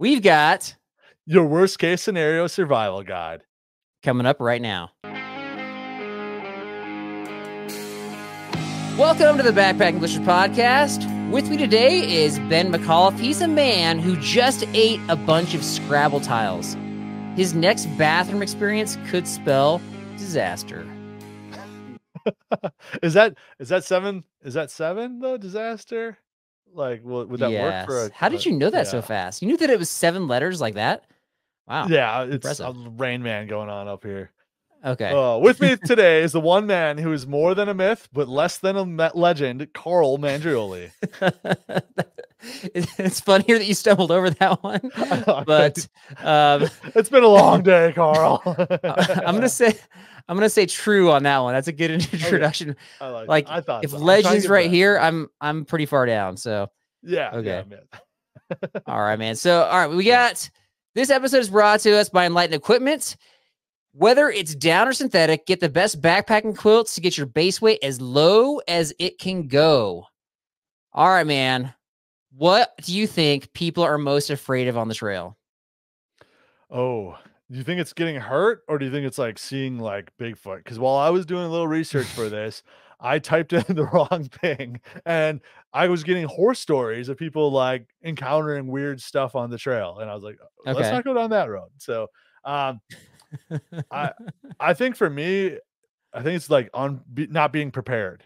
We've got your worst case scenario survival guide coming up right now. Welcome to the Backpacking Blisters podcast. With me today is Ben McAuliffe. He's a man who just ate a bunch of Scrabble tiles. His next bathroom experience could spell disaster. is that is that seven? Is that seven though? Disaster? Like, would that yes. work for? A, How did you know that yeah. so fast? You knew that it was seven letters like that. Wow. Yeah, it's Impressive. a Rain Man going on up here. Okay. Uh, with me today is the one man who is more than a myth, but less than a legend, Carl Mandrioli. it's funnier that you stumbled over that one, but um, it's been a long day, Carl. I'm gonna say, I'm gonna say true on that one. That's a good introduction. Okay. I like. like I thought if so. legends right here, I'm I'm pretty far down. So yeah. Okay. Yeah, all right, man. So all right, we got this episode is brought to us by Enlightened Equipment. Whether it's down or synthetic, get the best backpacking quilts to get your base weight as low as it can go. All right, man. What do you think people are most afraid of on the trail? Oh, do you think it's getting hurt or do you think it's like seeing like Bigfoot? Because while I was doing a little research for this, I typed in the wrong thing and I was getting horse stories of people like encountering weird stuff on the trail. And I was like, let's okay. not go down that road. So, um, I I think for me, I think it's like on be, not being prepared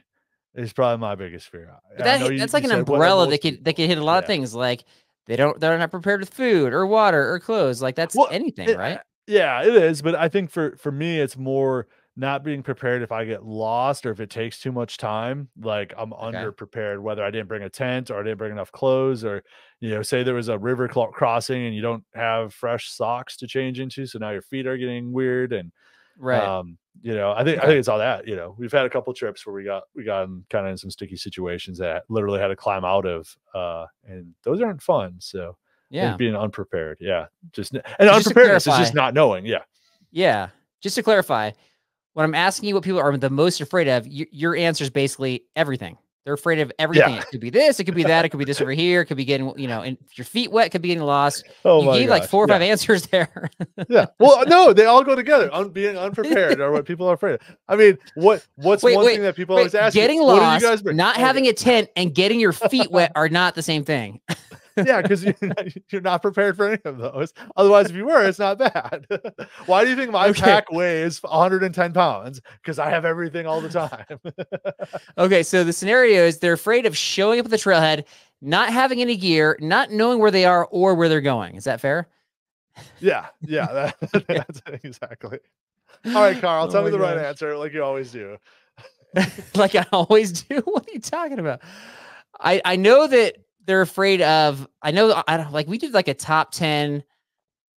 is probably my biggest fear. That, you, that's like an umbrella that could that could hit a lot yeah. of things. Like they don't they're not prepared with food or water or clothes. Like that's well, anything, it, right? Yeah, it is. But I think for for me, it's more not being prepared if I get lost or if it takes too much time, like I'm okay. under prepared, whether I didn't bring a tent or I didn't bring enough clothes, or you know, say there was a river crossing and you don't have fresh socks to change into, so now your feet are getting weird and right. Um, you know, I think I think it's all that. You know, we've had a couple trips where we got we got kind of in some sticky situations that literally had to climb out of, uh, and those aren't fun. So yeah, being unprepared, yeah, just and just unpreparedness is just not knowing, yeah, yeah. Just to clarify, when I'm asking you what people are the most afraid of, your answer is basically everything. They're afraid of everything. Yeah. It could be this, it could be that, it could be this over here, it could be getting, you know, and your feet wet, could be getting lost. Oh you my gave gosh. like four or yeah. five answers there. yeah. Well, no, they all go together. Un- being unprepared or what people are afraid of. I mean, what what's wait, one wait, thing that people wait, always ask? Getting lost, not having a tent, and getting your feet wet are not the same thing yeah, because you're, you're not prepared for any of those. Otherwise, if you were, it's not bad. Why do you think my okay. pack weighs 110 pounds? Because I have everything all the time. okay, so the scenario is they're afraid of showing up at the trailhead, not having any gear, not knowing where they are or where they're going. Is that fair? Yeah, yeah, that, that's exactly. All right, Carl, oh tell oh me the gosh. right answer, like you always do. like I always do. What are you talking about? I I know that they're afraid of. I know. I don't like. We did like a top ten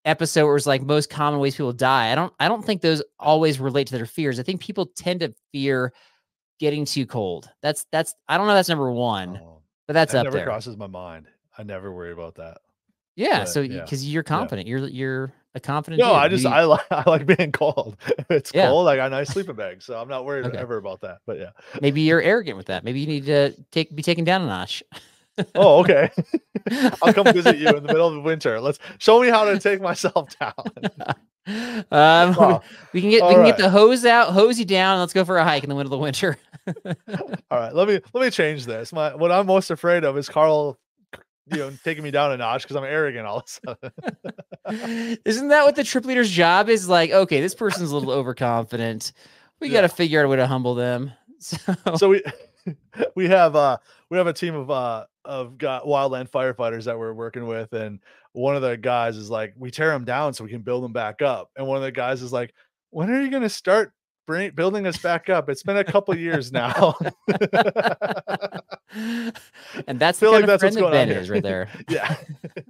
episode where it was like most common ways people die. I don't. I don't think those always relate to their fears. I think people tend to fear getting too cold. That's that's. I don't know. That's number one, oh, but that's that up never there. crosses my mind. I never worry about that. Yeah. But, so because yeah. you're confident, yeah. you're you're a confident. No, dude. I just you, I like I like being cold. It's yeah. cold, I got a nice sleeping bag, so I'm not worried okay. ever about that. But yeah, maybe you're arrogant with that. Maybe you need to take be taken down a notch. Oh, okay. I'll come visit you in the middle of the winter. Let's show me how to take myself down. um, we can get we can right. get the hose out, hose you down. let's go for a hike in the middle of the winter. all right, let me let me change this. My what I'm most afraid of is Carl, you know, taking me down a notch because I'm arrogant all of a sudden. Isn't that what the trip leader's job is? Like, okay, this person's a little overconfident. We yeah. got to figure out a way to humble them. So, so we we have uh we have a team of uh of got wildland firefighters that we're working with and one of the guys is like we tear them down so we can build them back up and one of the guys is like when are you going to start bring, building us back up? It's been a couple years now. And that's the like that's what's going ben on is right there. Yeah.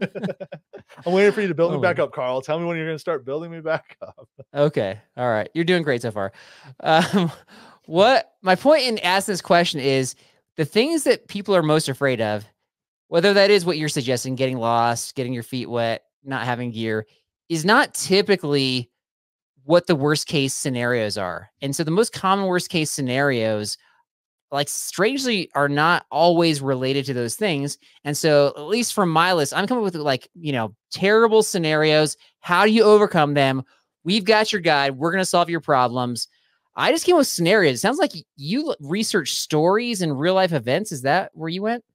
I'm waiting for you to build oh. me back up carl. Tell me when you're going to start building me back up. Okay. All right. You're doing great so far. Um, what my point in asking this question is the things that people are most afraid of, whether that is what you're suggesting, getting lost, getting your feet wet, not having gear, is not typically what the worst case scenarios are. And so the most common worst case scenarios like strangely are not always related to those things. And so, at least from my list, I'm coming with like, you know, terrible scenarios. How do you overcome them? We've got your guide. We're going to solve your problems. I just came with scenarios. It sounds like you research stories and real life events. Is that where you went?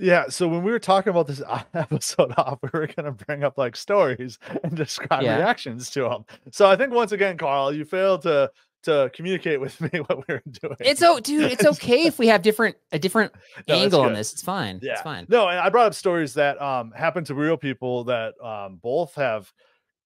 Yeah. So when we were talking about this episode off, we were going to bring up like stories and describe yeah. reactions to them. So I think once again, Carl, you failed to to communicate with me what we were doing. It's oh, dude, it's okay if we have different a different no, angle on this. It's fine. Yeah, it's fine. No, and I brought up stories that um happened to real people that um both have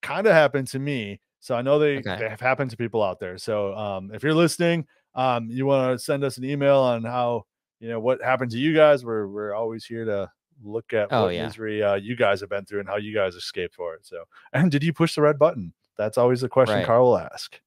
kind of happened to me. So I know they, okay. they have happened to people out there. So um if you're listening, um you want to send us an email on how you know what happened to you guys. We're we're always here to look at oh, what yeah. misery uh, you guys have been through and how you guys escaped for it. So, and did you push the red button? That's always the question right. Carl will ask.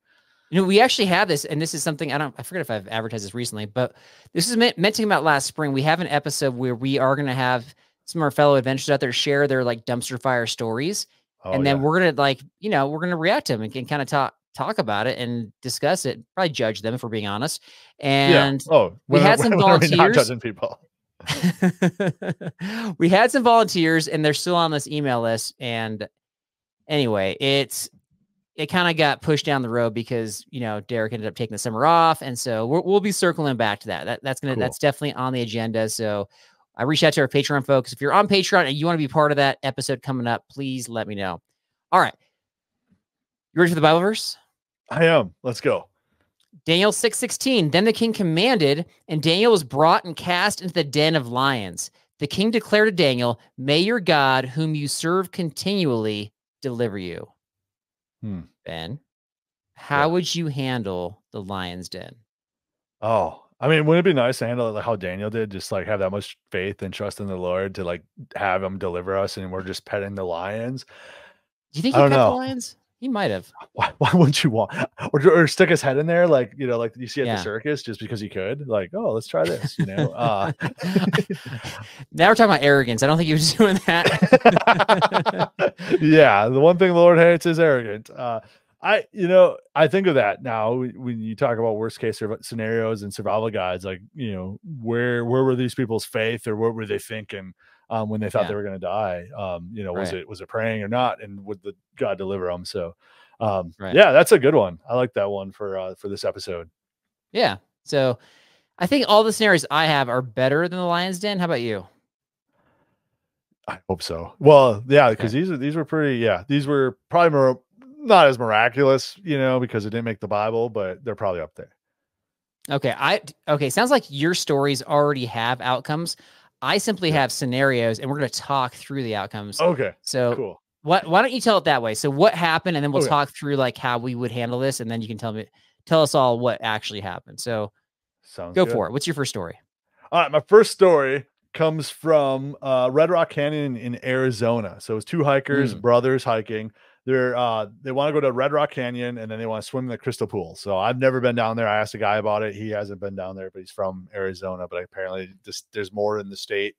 You know, we actually have this, and this is something I don't, I forget if I've advertised this recently, but this is meant, meant to come out last spring. We have an episode where we are going to have some of our fellow adventurers out there share their like dumpster fire stories. Oh, and then yeah. we're going to like, you know, we're going to react to them and, and kind of talk, talk about it and discuss it, probably judge them if we're being honest. And yeah. oh, we had some volunteers. Not judging people. we had some volunteers and they're still on this email list. And anyway, it's it kind of got pushed down the road because you know Derek ended up taking the summer off, and so we will be circling back to that. that that's gonna cool. that's definitely on the agenda. So I reached out to our Patreon folks. If you're on Patreon and you want to be part of that episode coming up, please let me know. All right, you ready for the Bible verse? I am. Let's go. Daniel 6:16. Then the king commanded, and Daniel was brought and cast into the den of lions. The king declared to Daniel, May your God, whom you serve continually, deliver you. Hmm. Ben, how yeah. would you handle the lion's den? Oh, I mean, wouldn't it be nice to handle it like how Daniel did? Just like have that much faith and trust in the Lord to like have him deliver us, and we're just petting the lions. Do you think he pet the lions? He might have. Why, why wouldn't you want or, or stick his head in there like you know like you see at yeah. the circus just because he could like oh let's try this you know uh now we're talking about arrogance I don't think he was doing that yeah the one thing the Lord hates is arrogant uh I you know I think of that now when you talk about worst case scenarios and survival guides like you know where where were these people's faith or what were they thinking um, when they thought yeah. they were going to die. Um, you know, was it was it praying or not, and would the God deliver them? So, um, right. yeah, that's a good one. I like that one for uh, for this episode. Yeah. So, I think all the scenarios I have are better than the Lions Den. How about you? I hope so. Well, yeah, because okay. these are these were pretty. Yeah, these were probably more not as miraculous, you know, because it didn't make the Bible, but they're probably up there. Okay, I okay. Sounds like your stories already have outcomes. I simply have scenarios and we're going to talk through the outcomes. Okay. So cool. What, why don't you tell it that way? So what happened? And then we'll okay. talk through like how we would handle this. And then you can tell me, tell us all what actually happened. So Sounds go good. for it. What's your first story? All right. My first story comes from uh, Red Rock Canyon in Arizona. So it's two hikers, mm. brothers hiking they're uh they want to go to Red Rock Canyon and then they want to swim in the Crystal Pool. So I've never been down there. I asked a guy about it. He hasn't been down there, but he's from Arizona. But apparently, just, there's more in the state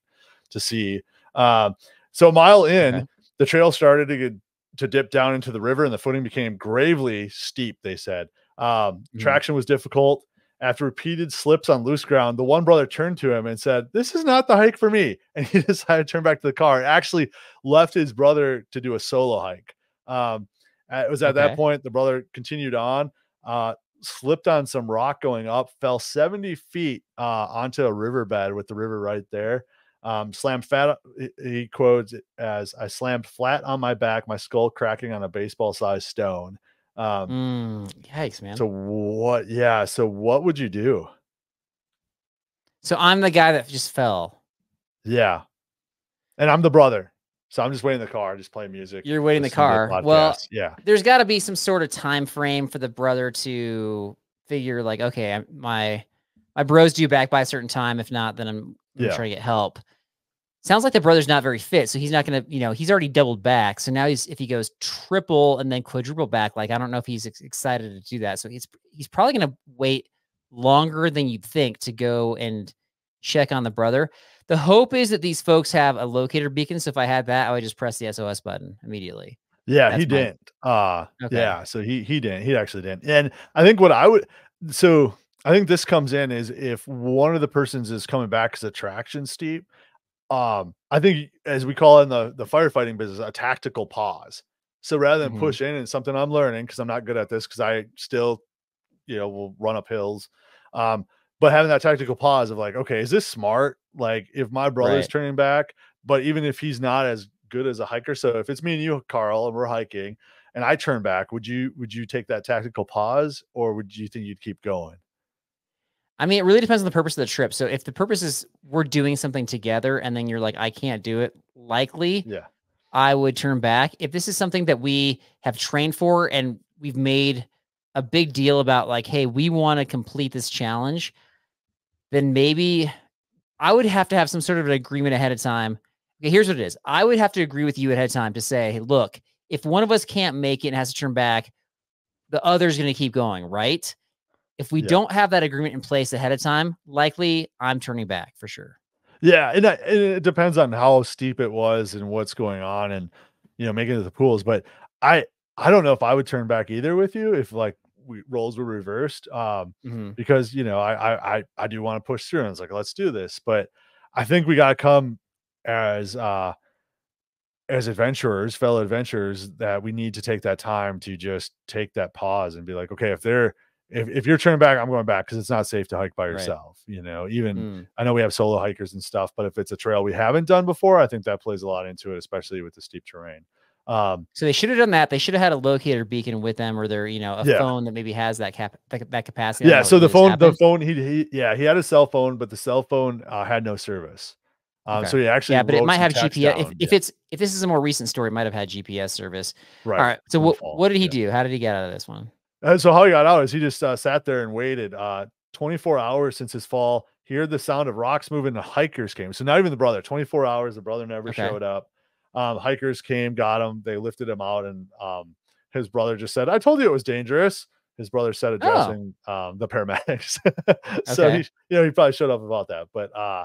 to see. Um, so a mile in, okay. the trail started to get to dip down into the river, and the footing became gravely steep. They said um, mm-hmm. traction was difficult. After repeated slips on loose ground, the one brother turned to him and said, This is not the hike for me. And he decided to turn back to the car and actually left his brother to do a solo hike. Um, it was at okay. that point the brother continued on, uh, slipped on some rock going up, fell 70 feet uh, onto a riverbed with the river right there. Um, slammed fat. He quotes as I slammed flat on my back, my skull cracking on a baseball sized stone. Um, mm, yikes, man. So what? Yeah. So what would you do? So I'm the guy that just fell. Yeah. And I'm the brother. So I'm just waiting in the car, just playing music. You're waiting in the car. Well, yeah. There's got to be some sort of time frame for the brother to figure, like, okay, my my bro's due back by a certain time. If not, then I'm gonna yeah. try to get help. Sounds like the brother's not very fit, so he's not gonna, you know, he's already doubled back. So now he's if he goes triple and then quadruple back, like I don't know if he's ex- excited to do that. So he's he's probably gonna wait longer than you'd think to go and check on the brother. The hope is that these folks have a locator beacon. So if I had that, I would just press the SOS button immediately. Yeah, That's he my... didn't. Uh okay. yeah, so he he didn't. He actually didn't. And I think what I would so I think this comes in is if one of the persons is coming back as a traction steep, um, I think as we call it in the, the firefighting business, a tactical pause. So rather than Mhm. push in, and something I'm learning because I'm not good at this because I still, you know, will run up hills. Um, but having that tactical pause of like, okay, is this smart? Like if my brother's Right. turning back, but even if he's not as good as a hiker, so if it's me and you, Carl, and we're hiking and I turn back, would you would you take that tactical pause or would you think you'd keep going? I mean, it really depends on the purpose of the trip. So if the purpose is we're doing something together and then you're like, I can't do it, likely Yeah. I would turn back. If this is something that we have trained for and we've made a big deal about, like, hey, we want to complete this challenge, then maybe I would have to have some sort of an agreement ahead of time. Okay, here's what it is I would have to agree with you ahead of time to say, hey, look, if one of us can't make it and has to turn back, the other's going to keep going, right? If we Yeah. don't have that agreement in place ahead of time, likely I'm turning back for sure. Yeah, and, I, and it depends on how steep it was and what's going on, and you know, making it to the pools. But I, I don't know if I would turn back either with you if like we, roles were reversed, um, Mhm. because you know, I, I, I, I do want to push through, and it's like let's do this. But I think we got to come as uh as adventurers, fellow adventurers, that we need to take that time to just take that pause and be like, okay, if they're if, if you're turning back, I'm going back because it's not safe to hike by Right. yourself. You know, even Mm. I know we have solo hikers and stuff, but if it's a trail we haven't done before, I think that plays a lot into it, especially with the steep terrain. Um, So they should have done that. They should have had a locator beacon with them, or their, you know, a Yeah. phone that maybe has that cap that, that capacity. Yeah. So the phone, the phone, he, he, yeah, he had a cell phone, but the cell phone uh, had no service. Um, Okay. so he actually, yeah, but it might have GPS. If, down. if Yeah, it's if this is a more recent story, it might have had GPS service. right, All right. So what what did he yeah. do? How did he get out of this one? And so how he got out is he just uh, sat there and waited. Uh, 24 hours since his fall. He heard the sound of rocks moving. The hikers came. So not even the brother. 24 hours. The brother never Okay. showed up. Um, hikers came, got him. They lifted him out, and um, his brother just said, "I told you it was dangerous." His brother said, addressing um, the paramedics. so Okay. he, you know, he probably showed up about that. But uh,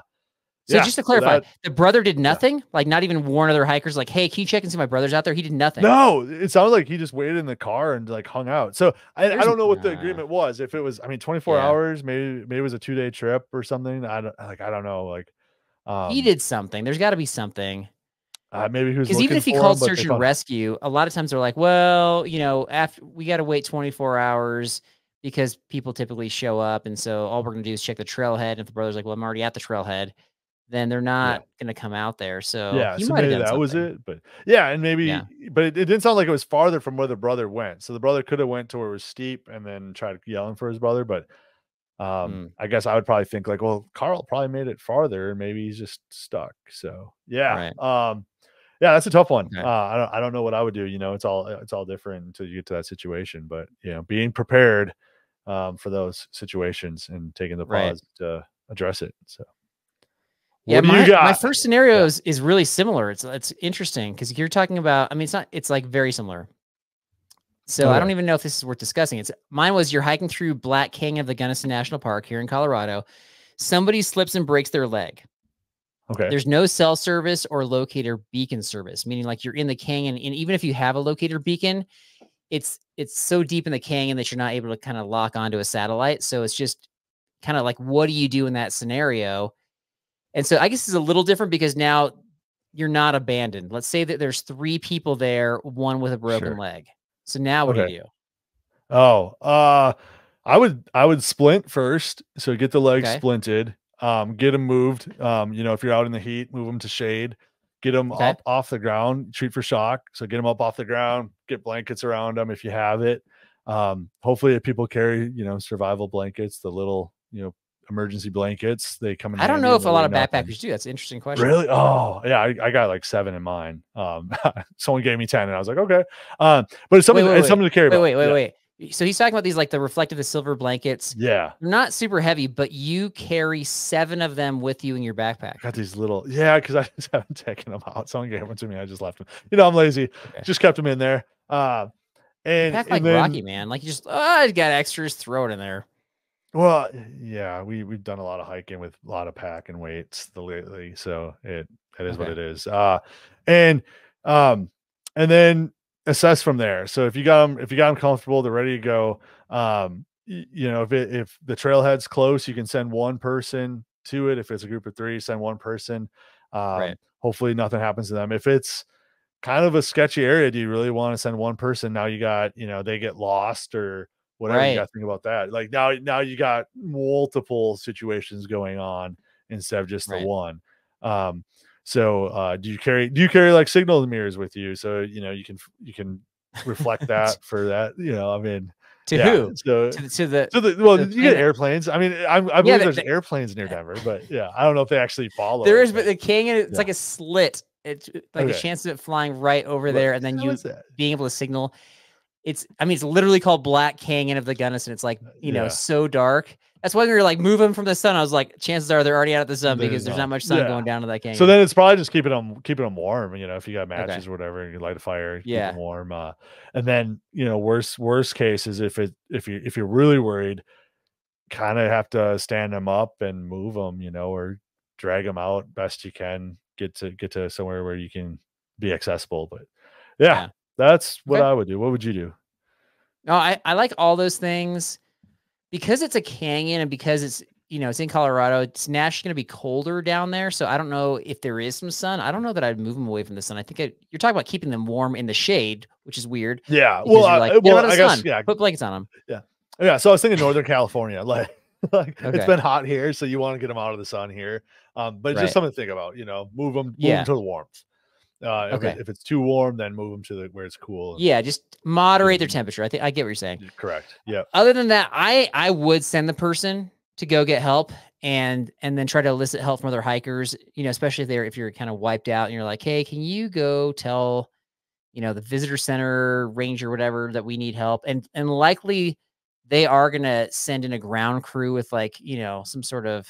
So yeah, just to clarify, that- the brother did nothing. Like not even warn other hikers. Like, hey, can you check and see my brother's out there? He did nothing. No, it sounded like he just waited in the car and like hung out. So I, I don't know what the agreement was. If it was, I mean, 24 Yeah. hours, maybe maybe it was a two day trip or something. I don't like. I don't know. Like, um, he did something. There's got to be something. Uh, maybe he was Because even if he called him, search and found- rescue, a lot of times they're like, well, you know, after we got to wait 24 hours because people typically show up. And so all we're going to do is check the trailhead. And if the brother's like, well, I'm already at the trailhead, then they're not going to come out there. So yeah, so maybe that was it. But yeah, and maybe, Yeah. but it, it didn't sound like it was farther from where the brother went. So the brother could have went to where it was steep and then tried yelling for his brother. But um, Mm. I guess I would probably think like, well, Carl probably made it farther. and Maybe he's just stuck. So yeah, um, yeah, that's a tough one. Okay. Uh, I don't, I don't know what I would do. You know, it's all, it's all different until you get to that situation. But you know, being prepared um, for those situations and taking the Right. pause to address it. So. Yeah, my, my first scenario is, is really similar. It's it's interesting because you're talking about. I mean, it's not. It's like very similar. So I don't even know if this is worth discussing. It's mine was you're hiking through Black Canyon of the Gunnison National Park here in Colorado. Somebody slips and breaks their leg. Okay. There's no cell service or locator beacon service, meaning like you're in the canyon, and even if you have a locator beacon, it's it's so deep in the canyon that you're not able to kind of lock onto a satellite. So it's just kind of like, what do you do in that scenario? And so I guess it's a little different because now you're not abandoned. Let's say that there's three people there, one with a broken Sure. leg. So now what do you do? Oh, uh, I would I would splint first. So get the leg Okay. splinted. Um, get them moved. Um, you know, if you're out in the heat, move them to shade. Get them Okay. up off the ground. Treat for shock. So get them up off the ground. Get blankets around them if you have it. Um, hopefully, if people carry you know survival blankets, the little you know emergency blankets, they come in. I don't know if a lot of nothing. backpackers do. That's an interesting question. Really? Oh, yeah. I, I got like seven in mine. Um, someone gave me ten, and I was like, okay. Um, but it's something. wait, it's wait. something to carry. Wait, about. wait, wait, yeah. wait. So he's talking about these like the reflective, the silver blankets. Yeah. Not super heavy, but you carry seven of them with you in your backpack. I got these little, yeah, because I just haven't taken them out. Someone gave them to me. I just left them. You know, I'm lazy. Okay. Just kept them in there. Uh, and, Pack and like then, Rocky, man. Like you just, oh, I got extras, throw it in there. well, yeah, we we've done a lot of hiking with a lot of pack and weights the lately, so it it is what it is. Uh, and um, and then assess from there. So if you got them, if you got them comfortable, they're ready to go. Um, you know, if it if the trailhead's close, you can send one person to it. If it's a group of three, send one person. Um, Right. Hopefully, nothing happens to them. If it's kind of a sketchy area, do you really want to send one person? Now you got, you know, they get lost or whatever. Right. You got to think about that. Like now, now you got multiple situations going on instead of just Right. the one. Um, so uh, do you carry do you carry like signal mirrors with you so you know you can you can reflect that for that you know I mean To yeah, who? so To the, to the so the, well, the you get airplanes. I mean, I, I believe the- there's the- airplanes near Denver, but yeah, I don't know if they actually follow. There is, but the canyon, it's yeah. like a slit. It's uh, like a chance of it flying right over what there, and then you being able to signal. It's, I mean, it's literally called Black Canyon of the Gunnison. It's like, you know, so dark. That's why we were like, move them from the sun. I was like, chances are they're already out of the sun because there's not. much sun Yeah. going down to that canyon. So then it's probably just keeping them keeping them warm. You know, if you got Okay. matches or whatever, and you light a fire, keep Yeah. them warm. Uh, and then you know, worst worst case is if it if you if you're really worried, kind of have to stand them up and move them. You know, or drag them out best you can. Get to get to somewhere where you can be accessible. But yeah, Yeah. that's what Okay. I would do. What would you do? No, I, I like all those things because it's a canyon and because it's you know it's in Colorado. It's naturally going to be colder down there, so I don't know if there is some sun. I don't know that I'd move them away from the sun. I think I, you're talking about keeping them warm in the shade, which is weird. Yeah, well, I, like, well, "Get I guess sun, yeah, put blankets on them. Yeah. Yeah, so I was thinking Northern California, like, like Okay. it's been hot here, so you want to get them out of the sun here. Um, but it's Right. just something to think about, you know, move them, move Yeah. them to the warmth. Uh, if, Okay. it, if it's too warm, then move them to the where it's cool. Yeah, just moderate their Mhm. temperature. I think I get what you're saying. correct. Yeah, Other than that, I I would send the person to go get help and and then try to elicit help from other hikers. You know, especially if they're if you're kind of wiped out and you're like, hey, can you go tell, you know, the visitor center ranger whatever that we need help and and likely they are gonna send in a ground crew with like you know some sort of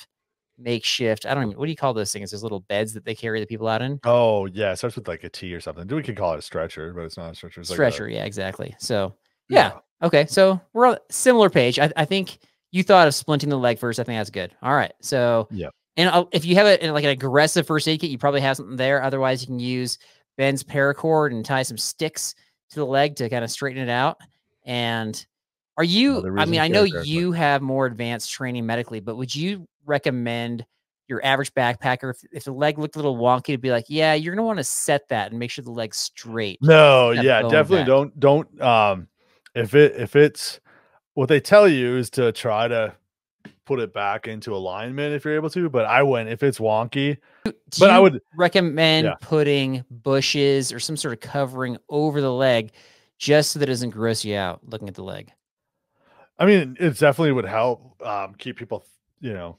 makeshift. I don't even what do you call those things? Those little beds that they carry the people out in. Oh yeah, it starts with like a T or something. We could call it a stretcher, but it's not a stretcher. It's like a- Stretcher, yeah, exactly. So yeah, Okay, so we're on a similar page. I, I think you thought of splinting the leg first. I think that's good. All right. So Yeah. and I'll, if you have it in like an aggressive first aid kit, you probably have something there. Otherwise, you can use Ben's paracord and tie some sticks to the leg to kind of straighten it out. And are you? I mean, I know you have more advanced training medically, but would you recommend? Your average backpacker, if, if the leg looked a little wonky, to be like, yeah, you're gonna want to set that and make sure the leg's straight. No, yeah, definitely back. don't don't um if it if it's what they tell you is to try to put it back into alignment if you're able to, but I wouldn't if it's wonky. Do But I would recommend Yeah. putting bushes or some sort of covering over the leg just so that it doesn't gross you out looking at the leg. I mean, it definitely would help um, keep people, you know,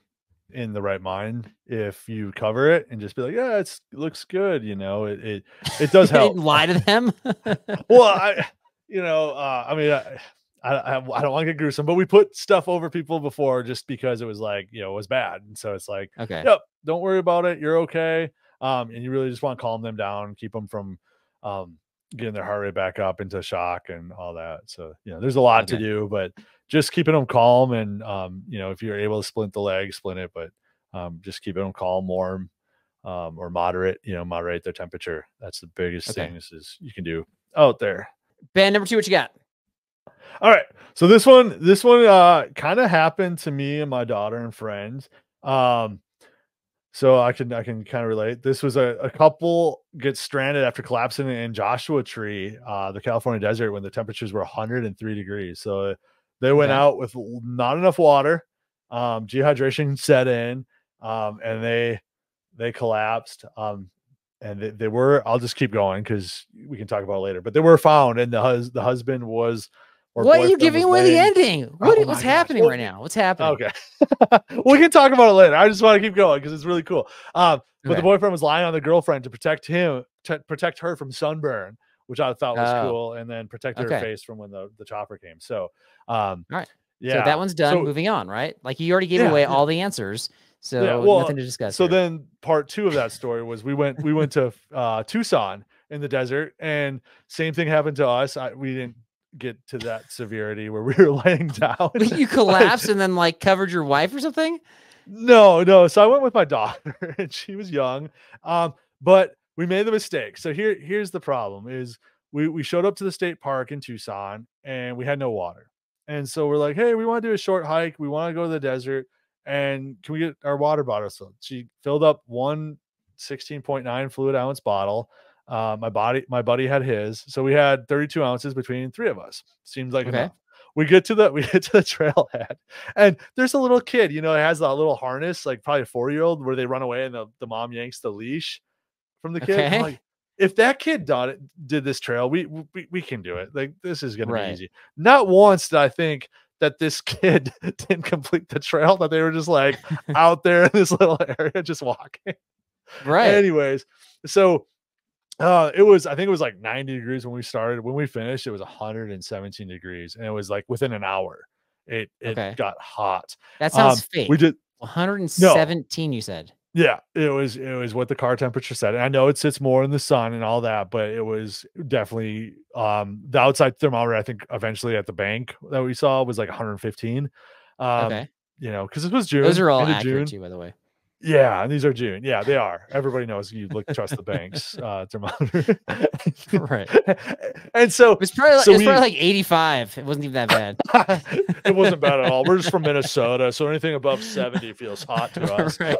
in the right mind if you cover it and just be like, yeah, it's it looks good. You know, it it, it does help. lie to them. well, I, you know, uh, I mean, I, I, I don't want to get gruesome, but we put stuff over people before just because it was like, you know, it was bad, and so it's like, okay. yep, don't worry about it, you're okay. Um, and you really just want to calm them down, keep them from, um, getting their heart rate back up into shock and all that. So, you know, there's a lot to do, but just keeping them calm and, um, you know, if you're able to splint the leg, splint it, but, um, just keeping them calm, warm, um, or moderate, you know, moderate their temperature. That's the biggest Okay. thing this is you can do out there. Ben, number two, what you got? All right. So this one, this one uh kind of happened to me and my daughter and friends. Um so I can I can kind of relate. This was a, a couple gets stranded after collapsing in Joshua Tree, uh, the California desert when the temperatures were 103 degrees. So they went Okay. out with not enough water. Um, dehydration set in, um, and they they collapsed. Um, and they, they were. I'll just keep going because we can talk about it later. But they were found, and the hus- the husband was. or What are you giving away the ending? What, Oh what's my gosh. happening right now? What's happening? Okay. we can talk about it later. I just want to keep going because it's really cool. Um, but Okay. the boyfriend was lying on the girlfriend to protect him, to protect her from sunburn, which I thought was Oh. cool, and then protect her face from when the, the chopper came. So, um, All right. yeah, So that one's done. So- Moving on, right? Like you already gave Yeah, away yeah. all the answers. So well, nothing to discuss. So here. then part two of that story was we went we went to uh, Tucson in the desert, and same thing happened to us. I, we didn't get to that severity where we were laying down. you collapsed and then like covered your wife or something? No, no. So I went with my daughter, and she was young. Um, but we made the mistake. So here, here's the problem: is we we showed up to the state park in Tucson, and we had no water. And so we're like, hey, we want to do a short hike. We want to go to the desert. And can we get our water bottle? So she filled up one 16.9 fluid ounce bottle. Uh, my body, my buddy had his. So we had 32 ounces between three of us. Seems like Okay. enough. We get to the we get to the trailhead, and there's a little kid, you know, it has a little harness, like probably a four year old, where they run away and the, the mom yanks the leash from the kid. Okay. like, if that kid it, did this trail, we we, we can do it. Like this is gonna Right. be easy. Not once did I think that this kid didn't complete the trail, that they were just like out there in this little area just walking. Right. Anyways, so uh it was I think it was like 90 degrees when we started. When we finished, it was 117 degrees, and it was like within an hour. It it Okay. got hot. that sounds Um, fake. We did 117, you said. Yeah, it was it was what the car temperature said. And I know it sits more in the sun and all that, but it was definitely um the outside thermometer, I think eventually at the bank that we saw was like 115. Um okay. you know, because it was June. Those are all accurate June. too, by the way. Yeah, and these are June. Yeah, they are. Everybody knows you look trust the banks uh thermometer. Right. and so It was probably like, So it was we- probably like 85. It wasn't even that bad. it wasn't bad at all. We're just from Minnesota, so anything above 70 feels hot to us. right.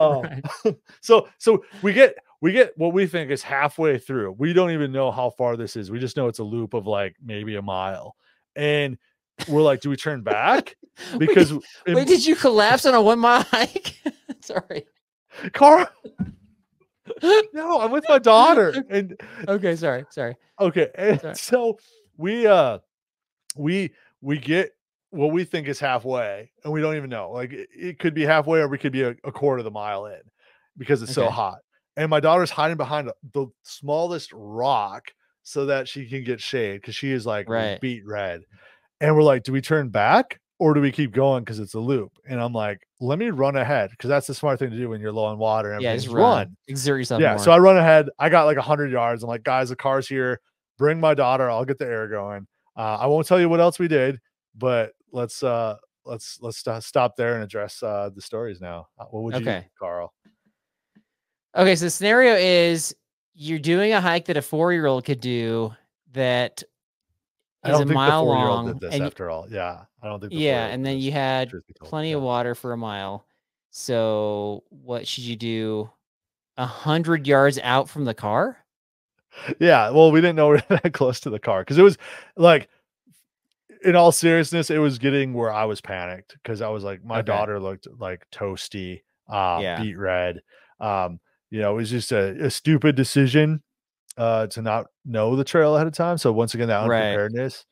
Um, Right. so so we get we get what we think is halfway through. We don't even know how far this is. We just know it's a loop of like maybe a mile. And we're like, do we turn back? Because wait, in- wait, did you collapse on a one mile hike? Sorry. Carl No, I'm with my daughter. And Okay, sorry, sorry. okay, and Sorry. so we uh we we get what we think is halfway, and we don't even know. Like it, it could be halfway, or we could be a, a quarter of the mile in because it's so hot. And my daughter's hiding behind the smallest rock so that she can get shade because she is like Right. beat red. And we're like, do we turn back or do we keep going because it's a loop? And I'm like, let me run ahead because that's the smart thing to do when you're low on water. And Yeah, just run. Exert yourself yeah, more. so I run ahead. I got like 100 yards. I'm like, guys, the car's here. Bring my daughter. I'll get the air going. Uh, I won't tell you what else we did, but let's uh let's let's st- stop there and address uh the stories now. Uh, What would you, do, Okay. Carl? Okay, so the scenario is you're doing a hike that a four year old could do that I don't a think mile the long. did this and after all. Yeah, I don't think. Yeah, and then you had truth be told. plenty Yeah. of water for a mile. So what should you do? A hundred yards out from the car? Yeah, well, we didn't know we were that close to the car because it was like, in all seriousness, it was getting where I was panicked because I was like, my Okay. daughter looked like toasty, uh, Yeah. beat red. Um, you know, it was just a, a stupid decision uh to not know the trail ahead of time. So once again, that Right. unpreparedness.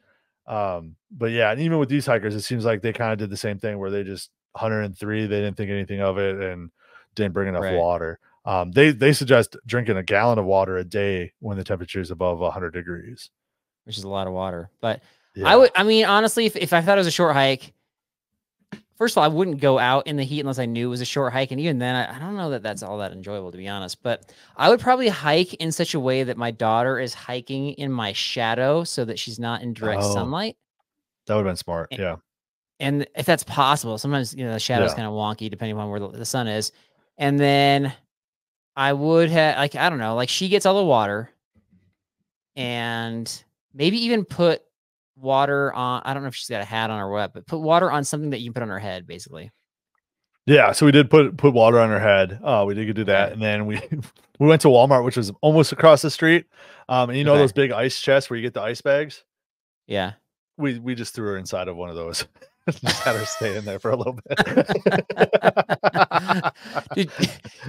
Um, but yeah, and even with these hikers, it seems like they kind of did the same thing where they just 103, they didn't think anything of it and didn't bring enough Right. water. Um, they they suggest drinking a gallon of water a day when the temperature is above 100 degrees. Which is a lot of water. But Yeah. I would I mean, honestly, if, if I thought it was a short hike, first of all, I wouldn't go out in the heat unless I knew it was a short hike. And even then, I, I don't know that that's all that enjoyable, to be honest. But I would probably hike in such a way that my daughter is hiking in my shadow so that she's not in direct Oh. sunlight. that would have been smart. Eh, Yeah. And if that's possible, sometimes, you know, the shadow's Yeah. kind of wonky depending on where the, the sun is. And then I would have, like, I don't know, like she gets all the water and maybe even put water on. I don't know if she's got a hat on or what, but put water on something that you can put on her head, basically. Yeah, so we did put put water on her head. Uh, we did do that, and then we we went to Walmart, which was almost across the street. Um, and you know Okay. those big ice chests where you get the ice bags. Yeah. We we just threw her inside of one of those. just had her stay in there for a little bit. Did,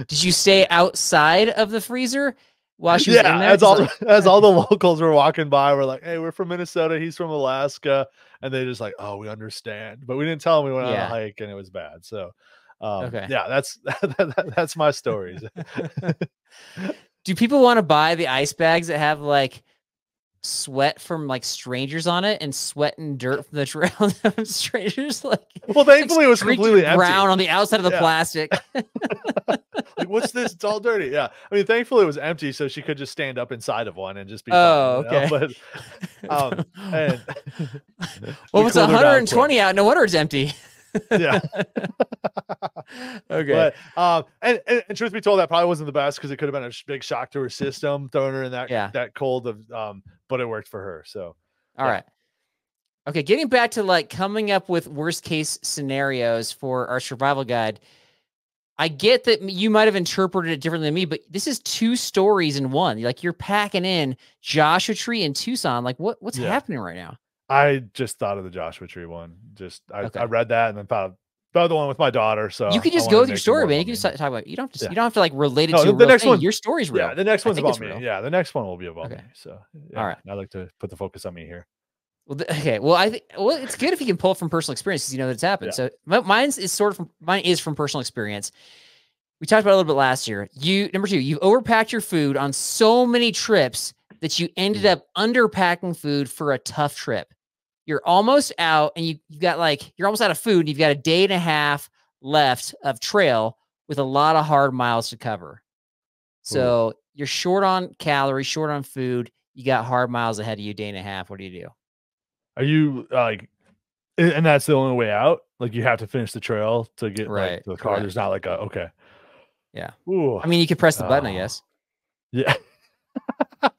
did you stay outside of the freezer while she was yeah, in there? as all like- as all the locals were walking by, we're like, "Hey, we're from Minnesota. He's from Alaska," and they just like, "Oh, we understand," but we didn't tell them we went on a hike and it was bad. So, um, Okay. yeah, that's that's my stories. Do people want to buy the ice bags that have like sweat from like strangers on it and sweat and dirt from the trail of strangers like well, thankfully, it was completely brown on the outside of the Yeah. plastic? like, what's this? It's all dirty. Yeah. I mean, thankfully it was empty, so she could just stand up inside of one and just be. Oh, fine, you know? okay. But um, and well, we it's cooled her down 120 out, no wonder it's empty. Yeah. Okay. But um, and, and, and truth be told, that probably wasn't the best because it could have been a big shock to her system, throwing her in that Yeah. that cold of um, but it worked for her. So All yeah. right. Okay, getting back to like coming up with worst case scenarios for our survival guide. I get that you might have interpreted it differently than me, but this is two stories in one. Like you're packing in Joshua Tree and Tucson. Like what what's Yeah. happening right now? I just thought of the Joshua Tree one. Just I, Okay. I read that and then thought about the one with my daughter. So you can just go with your story, man. You can just talk about. You don't have to. Yeah. You don't have to like relate it No, to the next thing. one- Your story's real. Yeah, the next one's about me. real. Yeah, the next one will be about Okay. me. So yeah, right. I like to put the focus on me here. Well, okay. Well, I think well, it's good if you can pull from personal experience because you know that it's happened. Yeah. So mi- mine's is sort of from, mine is from personal experience. We talked about it a little bit last year. You number two, you've overpacked your food on so many trips that you ended Mm. up underpacking food for a tough trip. You're almost out, and you you've got like you're almost out of food. And you've got a day and a half left of trail with a lot of hard miles to cover. So you're short on calories, short on food. You got hard miles ahead of you, day and a half. What do you do? Are you uh, like, and that's the only way out? Like you have to finish the trail to get Right, like, to the car. correct. There's not like a okay. Yeah. Ooh. I mean, you could press the button, I Oh. guess. yeah. I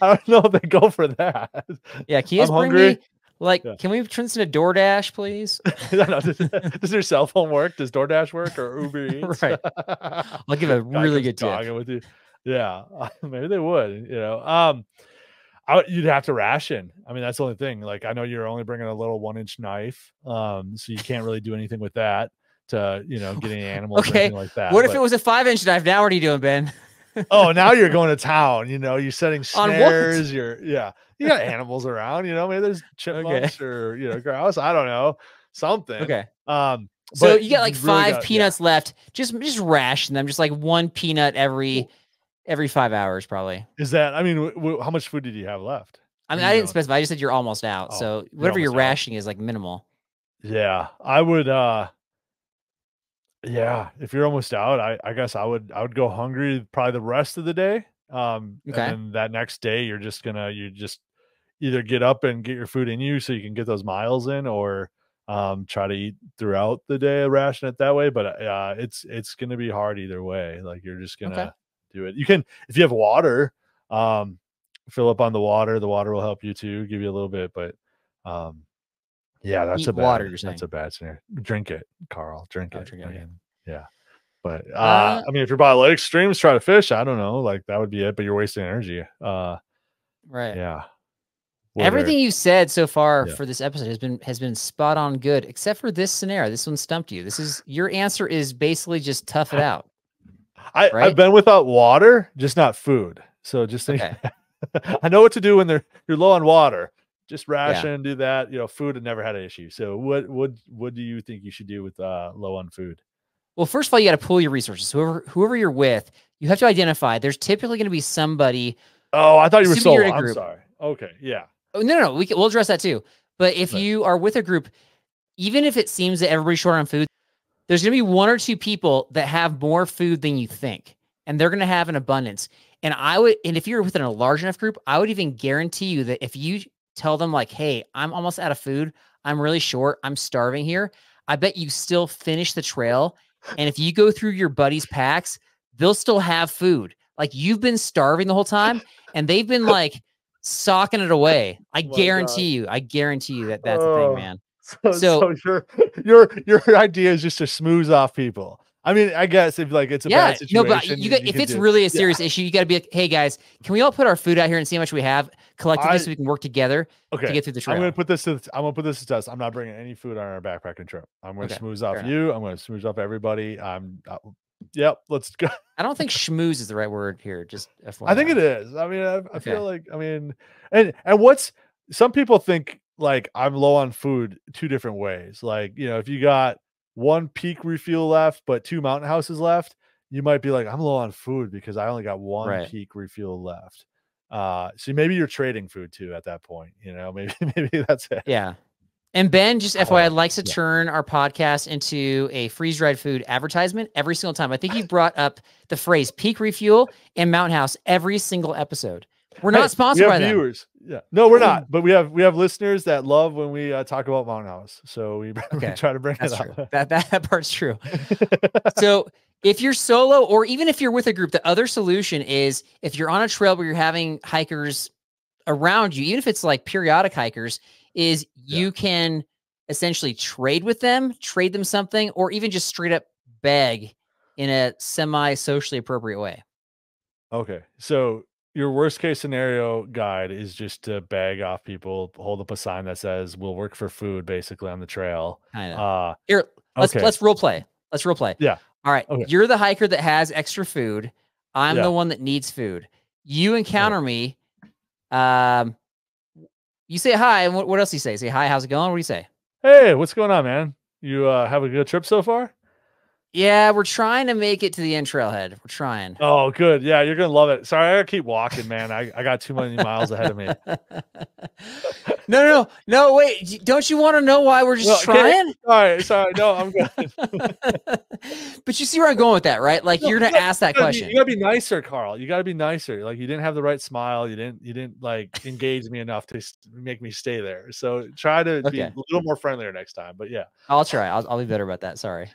don't know if they go for that. Yeah, can you bring hungry. me like Yeah. can we turn this into DoorDash, please? Does, does your cell phone work? Does DoorDash work or Uber Eats? Right. I'll give a really good tip. with you. Yeah, maybe they would. You know, um, I, you'd have to ration. I mean, that's the only thing. Like, I know you're only bringing a little one inch knife, um, so you can't really do anything with that to you know get any animals or Okay, anything like that. what if it was a five inch knife? Now what are you doing, Ben? Oh, now you're going to town. You know, you're setting snares. You're yeah, you got animals around. You know, maybe there's chipmunks or you know grouse. I don't know something. Okay. Um, So you got like really five got- yeah. peanuts left. Just just ration them, just like one peanut every every five hours, probably. Is that? I mean, how much food did you have left? I mean, you I didn't doing? specify. I just said you're almost out. Oh, so whatever you're almost out. rationing is, like minimal. Yeah, I would. uh Yeah, if you're almost out, I I guess I would I would go hungry probably the rest of the day. Um, Okay. and that next day you're just gonna you just either get up and get your food in you so you can get those miles in, or um try to eat throughout the day, ration it that way. But uh, it's it's gonna be hard either way. Like you're just gonna Okay. do it. You can if you have water, um, fill up on the water. The water will help you too, give you a little bit, but um. Yeah, that's Eat a bad, water, you're That's a bad scenario. Drink it, Carl. Drink Oh, it. drink it, mean, yeah. But uh, Uh, I mean, if you're by light streams, try to fish. I don't know, like that would be it. But you're wasting energy. Uh, Right. yeah. What Everything you said so far Yeah. for this episode has been has been spot on good, except for this scenario. This one stumped you. This is your answer is basically just tough it out. I, right? I've been without water, just not food. So just think, Okay. I know what to do when they're you're low on water. Just ration, do that. You know, food had never had an issue. So what what what do you think you should do with uh low on food? Well, first of all, you got to pull your resources. Whoever whoever you're with, you have to identify. There's typically going to be somebody. Oh, I thought you were you're solo. I'm sorry. Okay, yeah. Oh, no, no, no. We can, we'll address that too. But if Right. you are with a group, even if it seems that everybody's short on food, there's going to be one or two people that have more food than you think, and they're going to have an abundance. And I would, and if you're within a large enough group, I would even guarantee you that if you tell them like, "Hey, I'm almost out of food. I'm really short. I'm starving here," I bet you still finish the trail. And if you go through your buddies' packs, they'll still have food. Like you've been starving the whole time, and they've been like socking it away. I Oh guarantee you. I guarantee you that that's the Oh. thing, man. So, So- so your your your idea is just to smooth off people. I mean, I guess if like it's a Yeah, bad no, but you got if it's really a Yeah. serious issue, you got to be like, hey guys, can we all put our food out here and see how much we have collectively I- so we can work together okay. to get through the trip? I'm gonna put this to the- I'm gonna put this to test. I'm not bringing any food on our backpacking trip. I'm gonna Okay, smooth off you. I'm gonna smooth off everybody. I'm. Uh, yep. Let's go. I don't think schmooze is the right word here. Just FYI. I think it is. I mean, I, I Okay. feel like. I mean, and and what's some people think like I'm low on food two different ways. Like you know, if you got one peak refuel left but two mountain houses left, you might be like, I'm low on food because I only got one Right. peak refuel left. Uh, so maybe you're trading food too at that point. You know, maybe maybe that's it. Yeah. And Ben, just FYI, likes to yeah. turn our podcast into a freeze dried food advertisement every single time. I think he brought up the phrase peak refuel and Mountain House every single episode. We're Hey, not sponsored we by have them. viewers. Yeah, no, we're not. But we have we have listeners that love when we uh, talk about Mountain House. So we, we try to bring That's it true. up. That, that that part's true. so if you're solo or even if you're with a group, the other solution is if you're on a trail where you're having hikers around you, even if it's like periodic hikers, is Yeah. you can essentially trade with them, trade them something, or even just straight up beg in a semi socially appropriate way. Okay. So your worst case scenario guide is just to bag off people, hold up a sign that says we'll work for food basically on the trail. Kind of. Uh Here, let's okay. let's role play. Let's role play. Yeah. All right. Okay. You're the hiker that has extra food. I'm Yeah. the one that needs food. You encounter me. Um, you say hi, and what, what else do you say? Say hi. How's it going? What do you say? hey, what's going on, man? You uh have a good trip so far? Yeah, we're trying to make it to the end trailhead. We're trying. Oh, good. Yeah, you're gonna love it. Sorry, I gotta keep walking, man. I, I got too many miles ahead of me. no, no, no, no. Wait, don't you want to know why we're just No, trying? All right, sorry. No, I'm good. but you see where I'm going with that, right? Like No, you're gonna no, ask that You gotta be- question. You gotta be nicer, Carl. You gotta be nicer. Like you didn't have the right smile. You didn't. You didn't like engage me enough to make me stay there. So try to be a little more friendlier next time. But yeah. I'll try. I'll, I'll be better about that. Sorry.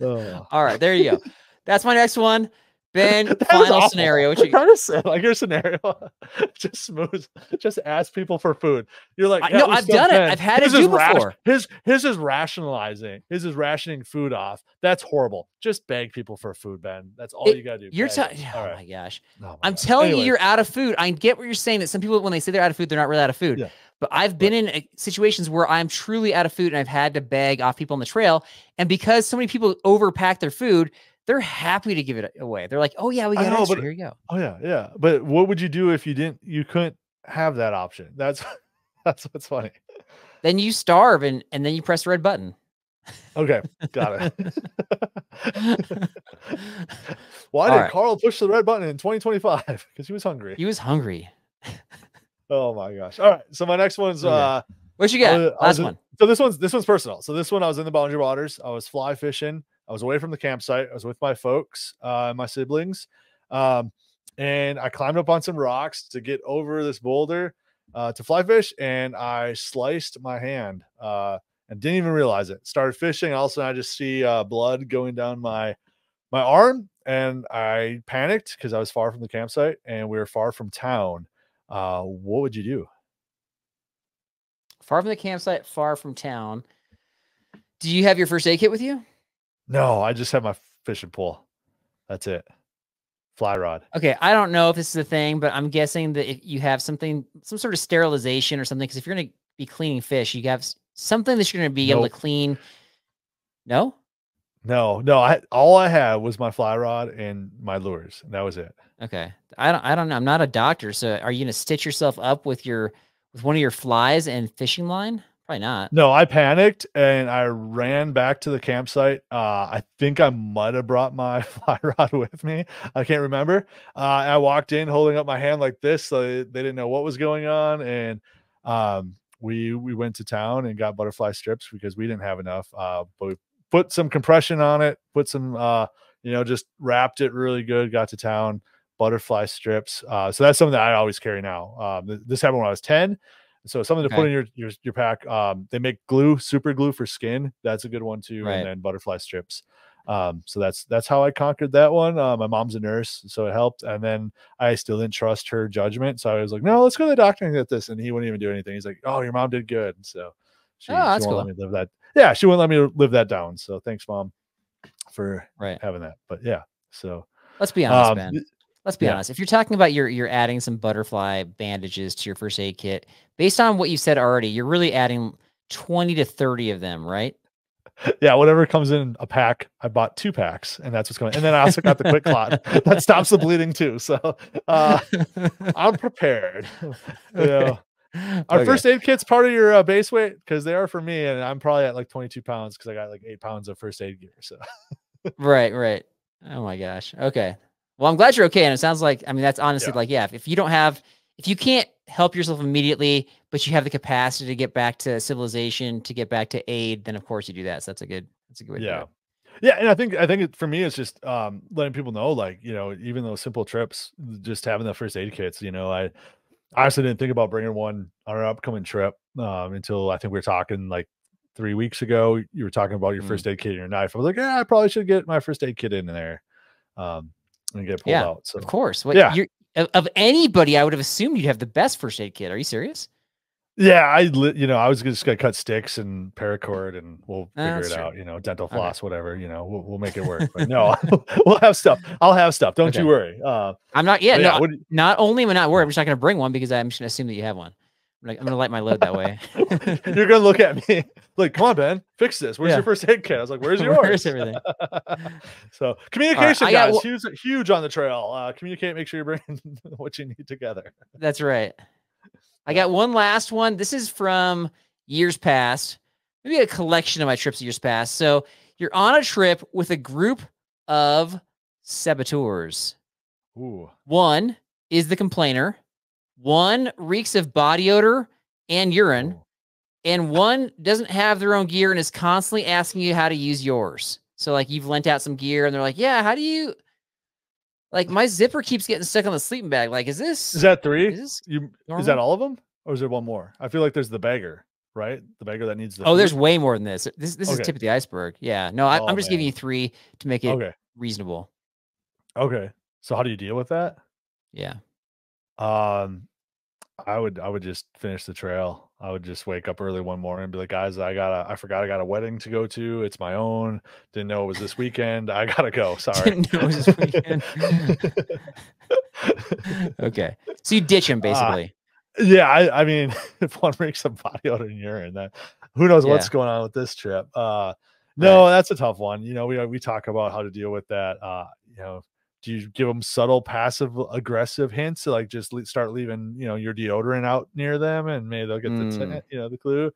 Oh. All right, there you go. That's my next one. Ben, final awful. scenario. What you, kinda said, like your scenario, just smooth. Just ask people for food. You're like, I- "Yeah, no, I've done it. I've had it His ration- before. His his is rationalizing. His is rationing food off. That's horrible. Just beg people for food, Ben. That's all It- you gotta do. you're telling. Oh my right. gosh. Oh my I'm God. telling you, you're out of food. I get what you're saying. That some people, when they say they're out of food, they're not really out of food. Yeah. But I've been in uh, situations where I'm truly out of food and I've had to beg off people on the trail. And because so many people overpack their food, they're happy to give it away. They're like, "Oh yeah, we got know, extra. but- Here you go." Oh yeah, yeah. But what would you do if you didn't? You couldn't have that option. That's that's what's funny. Then you starve and and then you press the red button. Okay, got it. Why All did right. Carl push the red button in 2025? Because he was hungry. he was hungry. Oh my gosh! All right, so my next one's Okay. uh. What you got? was- Last in- one. So this one's this one's personal. So this one I was in the Boundary Waters. I was fly fishing. I was away from the campsite. I was with my folks, uh, my siblings, um, and I climbed up on some rocks to get over this boulder uh, to fly fish, and I sliced my hand uh, and didn't even realize it. Started fishing. All of a sudden, I just see uh, blood going down my my arm, and I panicked because I was far from the campsite and we were far from town. Uh, what would you do? Far from the campsite, far from town. Do you have your first aid kit with you? No, I just have my fishing pole. That's it. Fly rod. Okay, I don't know if this is a thing, but I'm guessing that if you have something, some sort of sterilization or something, because if you're going to be cleaning fish, you have something that you're going to be able to clean. No. No, no, I all I had was my fly rod and my lures. And that was it. Okay. I don't. I don't know. I'm not a doctor, so are you going to stitch yourself up with your with one of your flies and fishing line? Probably not. No, I panicked and I ran back to the campsite. Uh, I think I might have brought my fly rod with me. I can't remember. Uh, I walked in holding up my hand like this, so they, they didn't know what was going on. And um, we we went to town and got butterfly strips because we didn't have enough. Uh, but we put some compression on it, put some, uh, you know, just wrapped it really good. Got to town, butterfly strips. Uh, so that's something that I always carry now. Um, this happened when I was ten. So something to put in your, your your pack. Um, they make glue, super glue for skin. That's a good one too. Right. And then butterfly strips. Um, so that's that's how I conquered that one. Uh, my mom's a nurse, so it helped. And then I still didn't trust her judgment, so I was like, "No, let's go to the doctor and get this." And he wouldn't even do anything. He's like, "Oh, your mom did good." So she, Oh, she won't cool. let me live that. Yeah, she wouldn't let me live that down. So thanks, mom, for Right. having that. But yeah, so Let's be honest, um, th- Let's be yeah. honest. If you're talking about you're you're adding some butterfly bandages to your first aid kit, based on what you said already, you're really adding 20 to 30 of them, right? yeah, whatever comes in a pack, I bought two packs, and that's what's going. And then I also got the QuikClot that stops the bleeding too. So uh, I'm prepared. you know. Our Okay. first aid kit's part of your uh, base weight because they are for me, and I'm probably at like 22 pounds because I got like eight pounds of first aid gear. So Right, right. Oh my gosh. Okay. Well, I'm glad you're okay. And it sounds like, I mean, that's honestly Yeah. like, yeah, if, if you don't have, if you can't help yourself immediately, but you have the capacity to get back to civilization, to get back to aid, then of course you do that. So that's a good, that's a good way to do yeah, yeah, and I think I think it, for me it's just um, letting people know, like you know, even those simple trips, just having the first aid kits. You know, I I honestly didn't think about bringing one on our upcoming trip um, until I think we were talking like three weeks ago. You were talking about your Mm. first aid kit and your knife. I was like, yeah, I probably should get my first aid kit in there um, and get pulled Yeah, out. So Of course. What, Yeah. Of anybody, I would have assumed you'd have the best first aid kit. Are you serious? Yeah, I you know I was just gonna cut sticks and paracord and we'll figure it true. out. You know, dental Okay. floss, whatever. You know, we'll, we'll make it work. But no, we'll have stuff. I'll have stuff. Don't Okay. you worry. Uh, I'm not. Yeah, no. you- not only am I not worried, I'm just not going to bring one because I'm just going to assume that you have one. I'm, like, I'm going to light my load that way. you're gonna look at me like, come on, Ben, fix this. Where's Yeah. your first aid kit? I was like, where's yours? Where's everything? so communication, I got guys, huge, huge on the trail. Uh, communicate. Make sure you're bringing what you need together. That's right. I got one last one. This is from years past, maybe a collection of my trips years past. So you're on a trip with a group of saboteurs. Ooh, One is the complainer, one reeks of body odor and urine, Ooh. and one doesn't have their own gear and is constantly asking you how to use yours. So like you've lent out some gear and they're like, "Yeah, how do you like my zipper keeps getting stuck on the sleeping bag. Like is this Is that three? is this You is that all of them, or is there one more? I feel like there's the beggar, right? The beggar that needs the. Oh, there's way more than this. This this Okay. is tip of the iceberg. Yeah. No, I, Oh, I'm just giving you three to make it Okay, reasonable. okay. So how do you deal with that? Yeah. Um, I would I would just finish the trail. I would just wake up early one morning and be like, guys, I got to I forgot I got a wedding to go to. It's my own. Didn't know it was this weekend. I gotta go. Sorry. Didn't know it was this weekend. okay. So you ditch him Ah, basically. yeah, I, I mean, if one reeks of body odor and urine, that who knows what's going on with this trip. Uh no, that's a tough one. You know, we we talk about how to deal with that. Uh, you know, do you give them subtle passive aggressive hints to like just le- start leaving, you know, your deodorant out near them and maybe they'll get the t- Mm. you know, the clue.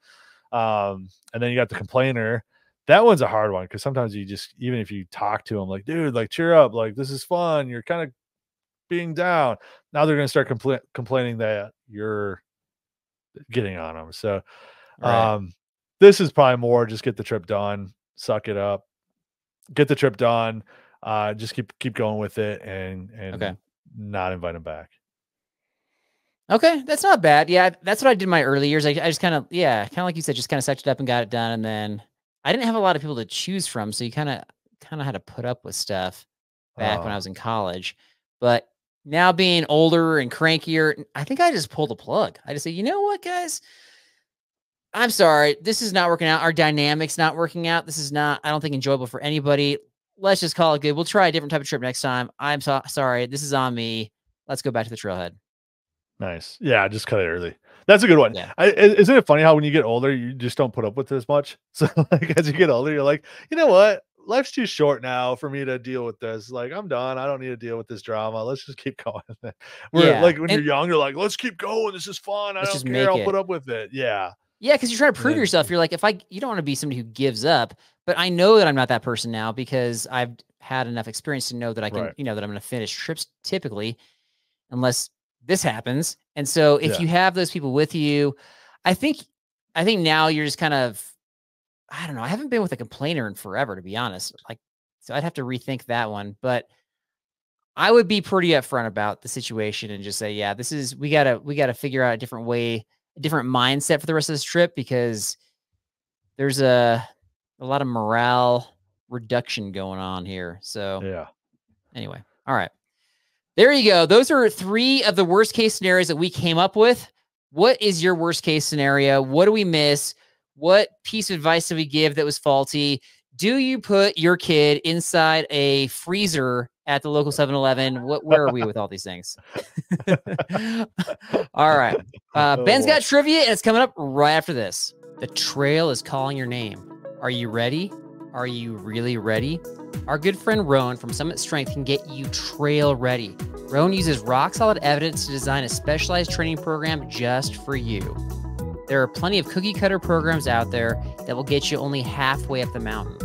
Um, and then you got the complainer. That one's a hard one because sometimes you just even if you talk to them like, dude, like cheer up, like this is fun. You're kind of being down. Now they're gonna start compla- complaining that you're getting on them. So Right. um this is probably more just get the trip done, suck it up, get the trip done, uh just keep keep going with it and and Okay. not invite them back. Okay, that's not bad. Yeah, that's what I did in my early years. I, I just kind of, yeah, kind of like you said, just kind of sucked it up and got it done. And then I didn't have a lot of people to choose from, so you kind of, kind of had to put up with stuff back when I Oh. was in college. But now being older and crankier, I think I just pulled the plug. I just say, you know what, guys, I'm sorry, this is not working out. Our dynamics not working out. This is not, I don't think enjoyable for anybody. Let's just call it good. We'll try a different type of trip next time. I'm so, sorry. This is on me. Let's go back to the trailhead. Nice. Yeah, just cut it early. That's a good one. Yeah. I, isn't it funny how when you get older, you just don't put up with it as much? So like as you get older, you're like, you know what? Life's too short now for me to deal with this. Like I'm done. I don't need to deal with this drama. Let's just keep going. Where Yeah, like when and- you're young, you're like, let's keep going. This is fun. I don't care. I'll it. put up with it. Yeah. Yeah, because you're trying to prove then- yourself. You're like, if I, you don't want to be somebody who gives up, but I know that I'm not that person now because I've had enough experience to know that I can, Right. you know, that I'm going to finish trips typically, unless this happens. And so if Yeah. you have those people with you, I think, I think now you're just kind of, I don't know. I haven't been with a complainer in forever, to be honest. Like, so I'd have to rethink that one, but I would be pretty upfront about the situation and just say, yeah, this is, we gotta, we gotta figure out a different way a different mindset for the rest of this trip because there's a a lot of morale reduction going on here. So Yeah. anyway, all right. There you go. Those are three of the worst case scenarios that we came up with. What is your worst case scenario? What do we miss? What piece of advice did we give that was faulty? Do you put your kid inside a freezer at the local 7-Eleven? What where are we with all these things? all right. Uh, Oh, Ben's got trivia, and it's coming up right after this. The trail is calling your name. Are you ready? Are you really ready? Our good friend Roan from Summit Strength can get you trail ready. Roan uses rock solid evidence to design a specialized training program just for you. There are plenty of cookie cutter programs out there that will get you only halfway up the mountain.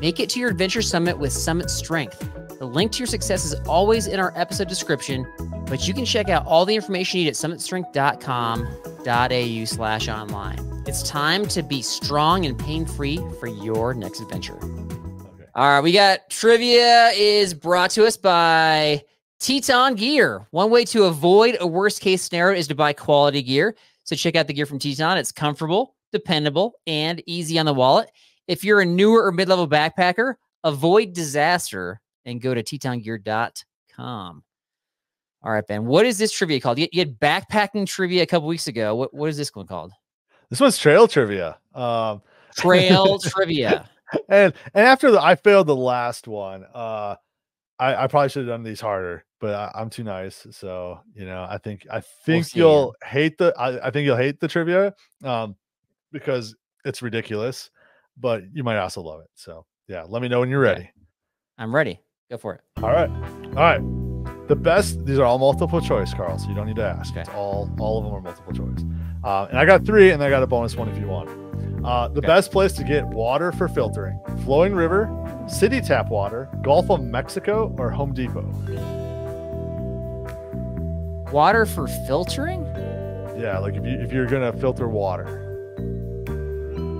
Make it to your adventure summit with Summit Strength. The link to your success is always in our episode description, but you can check out all the information you need at summitstrength.com.au slash online. It's time to be strong and pain-free for your next adventure. Okay. All right, we got trivia is brought to us by Teton Gear. One way to avoid a worst case scenario is to buy quality gear. So check out the gear from Teton. It's comfortable, dependable, and easy on the wallet. If you're a newer or mid-level backpacker, avoid disaster and go to tetongear.com. All right, Ben. What is this trivia called? You, you had backpacking trivia a couple weeks ago. What what is this one called? This one's trail trivia. Um, Trail trivia. and and after the, I failed the last one, uh, I, I probably should have done these harder, but I, I'm too nice. So you know, I think I think see. you'll hate the I, I think you'll hate the trivia, um, because it's ridiculous, but you might also love it. So yeah, let me know when you're Okay. ready. I'm ready. Go for it. All right, all right. The best. These are all multiple choice, Carl. So you don't need to ask. Okay. It's all all of them are multiple choice. Uh, and I got three, and I got a bonus one if you want. Uh, the Okay. best place to get water for filtering: flowing river, city tap water, Gulf of Mexico, or Home Depot. Water for filtering? Yeah, like if you if you're gonna filter water,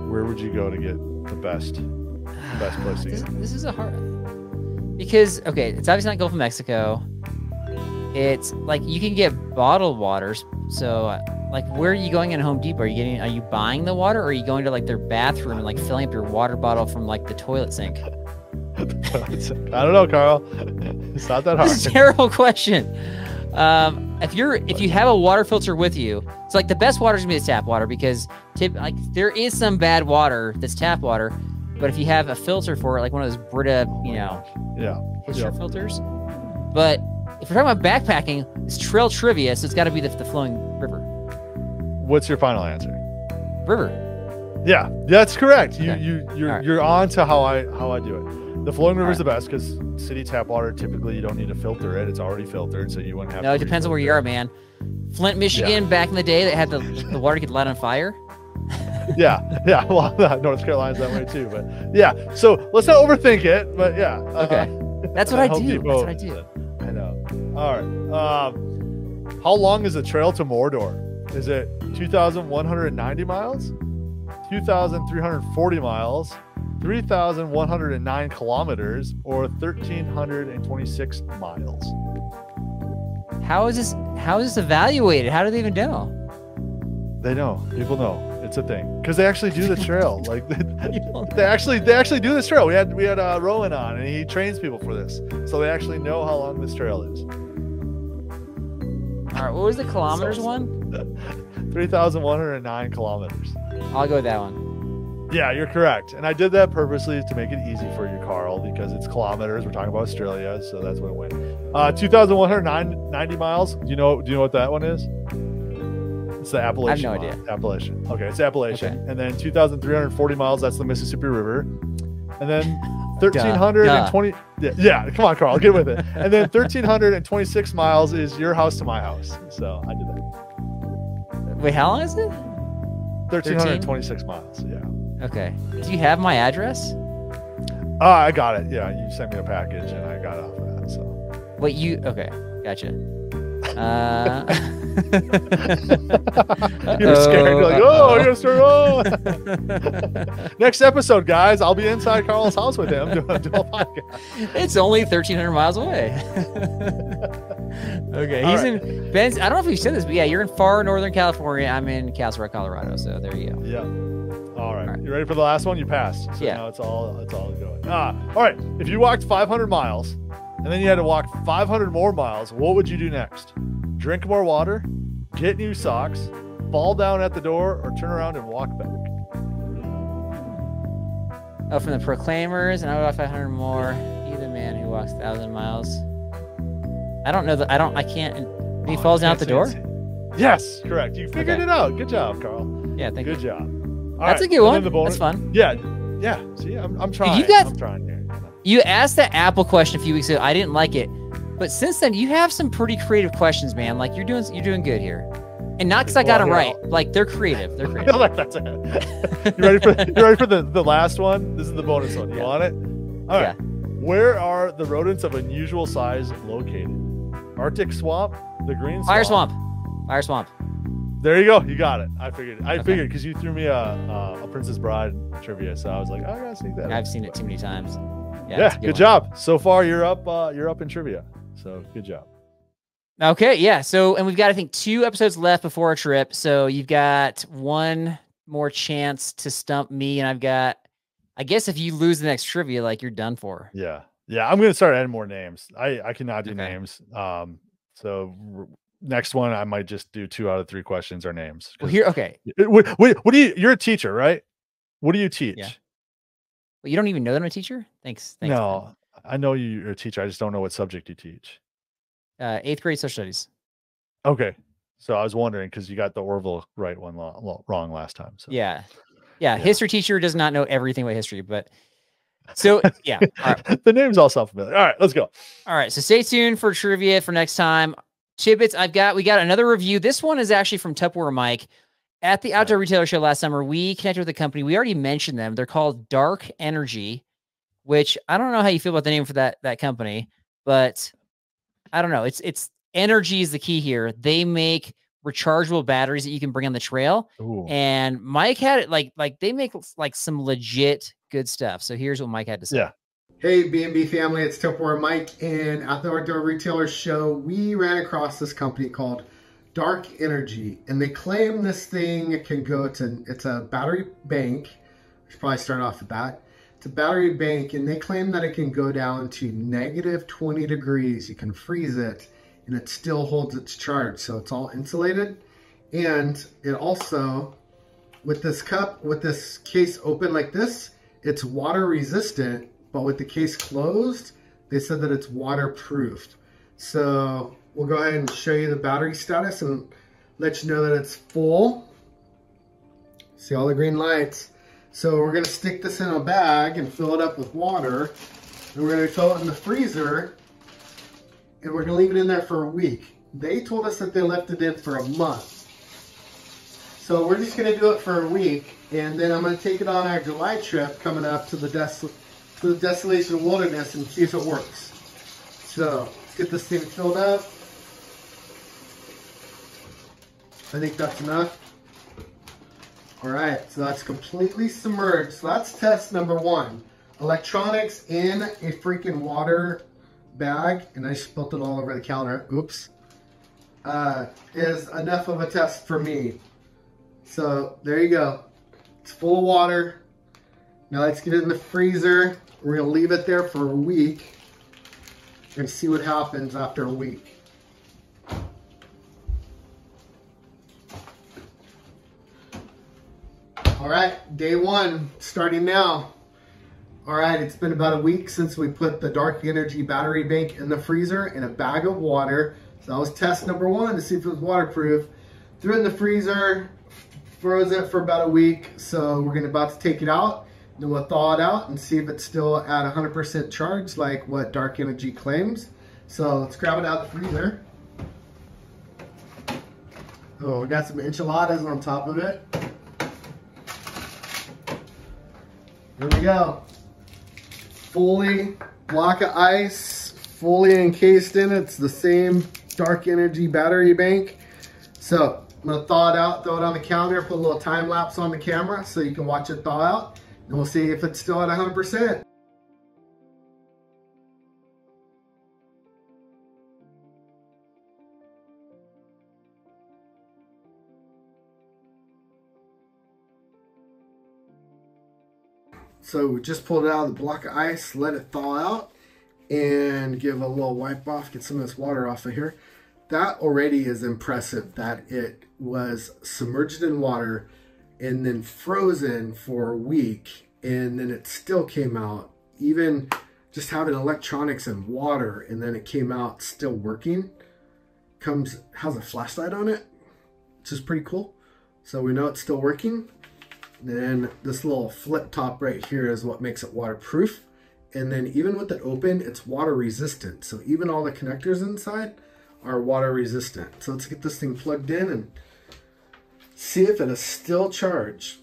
where would you go to get the best best place to This, get? this is a hard because okay, it's obviously not Gulf of Mexico. It's like you can get bottled waters. So, uh, like, where are you going in Home Depot? Are you getting? Are you buying the water, or are you going to like their bathroom and like filling up your water bottle from like the toilet sink? I don't know, Carl. It's not that hard. Terrible question. Um, if you're if you have a water filter with you, it's like the best water is gonna be the tap water because tip like there is some bad water that's tap water, but if you have a filter for it, like one of those Brita, you know, Yeah. Yep. filters. But if we're talking about backpacking, it's trail trivia, so it's got to be the, the flowing river. What's your final answer? River. Yeah, that's correct. You Okay. you you're Alright. you're on to how I how I do it. The flowing river is the best because city tap water typically you don't need to filter it; it's already filtered, so you wouldn't have. No, it depends on where you are, man. Flint, Michigan, back in the day, that had the the water get light on fire. Yeah, yeah. Well, North Carolina's that way too, but yeah. So let's not overthink it. But yeah. uh, Okay. That's what I do. That's what I do. I know. All right. Um, how long is the trail to Mordor? Is it 2,190 miles, 2,340 miles, 3,109 kilometers, or 1,326 miles? How is this? How is this evaluated? How do they even know? They know. People know. It's a thing because they actually do the trail. like they actually they actually do this trail. We had we had uh, Rowan on, and he trains people for this, so they actually know how long this trail is. All right, what was the kilometers So- one? 3,109 kilometers. I'll go with that one. Yeah, you're correct. And I did that purposely to make it easy for you, Carl, because it's kilometers. We're talking about Australia, so that's what it went. Uh, 2,190 miles. Do you know? Do you know what that one is? It's the Appalachian. I have no line. idea. Appalachian. Okay, it's Appalachian. And then 2,340 miles. That's the Mississippi River. And then 1,320. Yeah, yeah, come on, Carl, get with it. And then 1,326 miles is your house to my house. So I did that. Wait, how long is it? 1,326 miles. Yeah. Okay. Do you have my address? Oh, I got it. Yeah, you sent me a package and I got it off of that. So Wait, you okay? Gotcha. Uh, you're scared. You're like, oh, you're gonna start. Oh. Next episode, guys, I'll be inside Carl's house with him doing, doing a podcast. it's only 1,300 miles away. okay, All he's right. in Ben's. I don't know if you said this, but yeah, you're in far northern California. I'm in Castle Rock, Colorado. So there you go. Yeah. All right. All right. You ready for the last one? You passed. So Yeah. now it's all it's all going. Ah, all right. If you walked 500 miles and then you had to walk 500 more miles, what would you do next? Drink more water, get new socks, fall down at the door, or turn around and walk back? Oh, from the Proclaimers, and I would walk 500 more. He the man who walks thousand miles. I don't know that. I don't. I can't. He Oh, falls down out the door. Yes, correct. You figured Okay. it out. Good job, Carl. Yeah, thank Good you. Good job. All That's right, a good one. then the bonus- That's fun. Yeah, yeah. See, I'm, I'm trying. got- I'm trying here. You asked that Apple question a few weeks ago. I didn't like it, but since then you have some pretty creative questions, man. Like you're doing, you're doing good here, and not because I got Well, them right. Like they're creative. They're creative. like that's it. you ready for you ready for the, the last one? This is the bonus one. You Yeah. want it? All right. Where are the rodents of unusual size located? Arctic swamp, the green Fire swamp. Fire swamp. There you go. You got it. I figured. I Okay. figured because you threw me a, a Princess Bride trivia, so I was like, I gotta sneak that. I've seen it too many times. Yeah. Yeah, a good, job. So far, you're up. Uh, you're up in trivia. So good job. Okay, yeah. So, and we've got I think two episodes left before our trip. So you've got one more chance to stump me, and I've got. I guess if you lose the next trivia, like you're done for. Yeah, yeah. I'm gonna start adding more names. I I cannot do Okay. names. Um, So next one, I might just do two out of three questions or names. Well, here, okay. what, what, what do you? You're a teacher, right? What do you teach? Well, you don't even know that I'm a teacher. Thanks. Thanks. no, I know you- you're a teacher. I just don't know what subject you teach. Uh, eighth grade social studies. Okay, so I was wondering because you got the Orville Wright one lo- wrong last time. So Yeah. yeah. Yeah. History teacher does not know everything about history, but so yeah. All right. the names all sound familiar. All right, let's go. All right. So stay tuned for trivia for next time. Chibits, I've got we got another review. This one is actually from Tupperware Mike. At the Outdoor Retailer Show last summer, we connected with a company. We already mentioned them. They're called Dark Energy, which I don't know how you feel about the name for that that company, but I don't know. It's it's energy is the key here. They make rechargeable batteries that you can bring on the trail. Ooh. And Mike had it like like they make like some legit good stuff. So here's what Mike had to say. Yeah. Hey, B&B family, it's Tupperware Mike, and at the Outdoor Retailer Show, we ran across this company called Dark Energy, and they claim this thing can go to, it's a battery bank. We should probably start off with that. It's a battery bank, and they claim that it can go down to negative 20 degrees. You can freeze it, and it still holds its charge, so it's all insulated. And it also, with this cup, with this case open like this, it's water resistant, but with the case closed, they said that it's waterproofed. So we'll go ahead and show you the battery status and let you know that it's full. See all the green lights. So we're gonna stick this in a bag and fill it up with water. And we're gonna fill it in the freezer and we're gonna leave it in there for a week. They told us that they left it in for a month. So we're just gonna do it for a week, and then I'm gonna take it on our July trip coming up to the to the Desolation Wilderness and see if it works. So let's get this thing filled up. I think that's enough. All right, so that's completely submerged. So that's test number one. Electronics in a freaking water bag, and I spilt it all over the counter. Oops. Uh, is enough of a test for me. So there you go. It's full of water. Now let's get it in the freezer. We're gonna leave it there for a week and see what happens after a week. All right, day one, starting now. All right, it's been about a week since we put the Dark Energy battery bank in the freezer in a bag of water. So that was test number one to see if it was waterproof. Threw it in the freezer, froze it for about a week. So we're gonna about to take it out. Then we'll thaw it out and see if it's still at 100% charge like what Dark Energy claims. So let's grab it out of the freezer. Oh, we got some enchiladas on top of it. Here we go. Fully block of ice, fully encased in. It's the same Dark Energy battery bank. So I'm gonna thaw it out, throw it on the counter, put a little time lapse on the camera so you can watch it thaw out. And we'll see if it's still at 100%. So we just pulled it out of the block of ice, let it thaw out, and give a little wipe off, get some of this water off of here. That already is impressive that it was submerged in water and then frozen for a week and then it still came out. Even just having electronics and water and then it came out still working. Comes has a flashlight on it, which is pretty cool. So we know it's still working. Then this little flip top right here is what makes it waterproof. And then even with it open, it's water resistant. So even all the connectors inside are water resistant. So let's get this thing plugged in and see if it is still charged.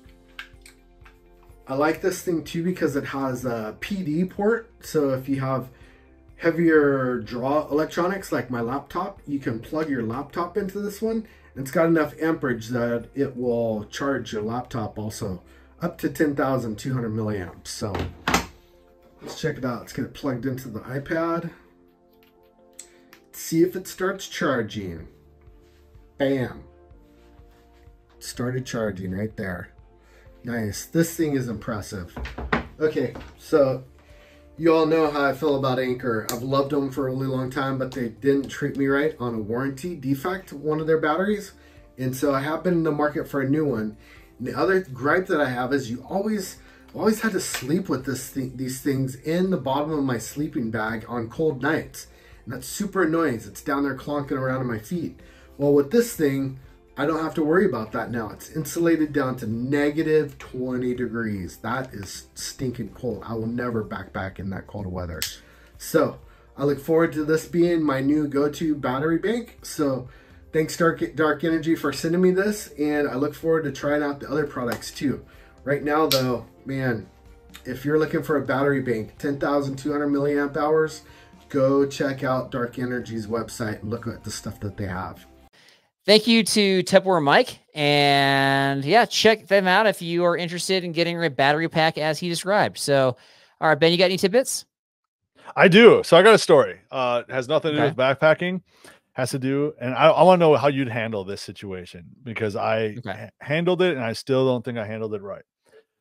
I like this thing too because it has a PD port. So if you have heavier draw electronics like my laptop, you can plug your laptop into this one. It's got enough amperage that it will charge your laptop also up to 10,200 milliamps. So let's check it out. Let's get it plugged into the iPad. See if it starts charging. Bam. Started charging right there. Nice. This thing is impressive. Okay, so You all know how I feel about Anker. I've loved them for a really long time, but they didn't treat me right on a warranty defect, one of their batteries. And so I have been in the market for a new one. And the other gripe that I have is you always always had to sleep with this thing, these things in the bottom of my sleeping bag on cold nights. And that's super annoying. It's down there clonking around in my feet. Well, with this thing, I don't have to worry about that now. It's insulated down to negative 20 degrees. That is stinking cold. I will never backpack in that cold weather. So I look forward to this being my new go-to battery bank. So thanks Dark, Dark Energy for sending me this. And I look forward to trying out the other products too. Right now though, man, if you're looking for a battery bank, 10,200 milliamp hours, go check out Dark Energy's website and look at the stuff that they have. Thank you to Tupperware Mike. And yeah, check them out if you are interested in getting a battery pack as he described. So, all right, Ben, you got any tidbits? I do. So I got a story. Uh, it has nothing to Okay. do with backpacking. Has to do, and I, I want to know how you'd handle this situation because I Okay. ha- handled it, and I still don't think I handled it right.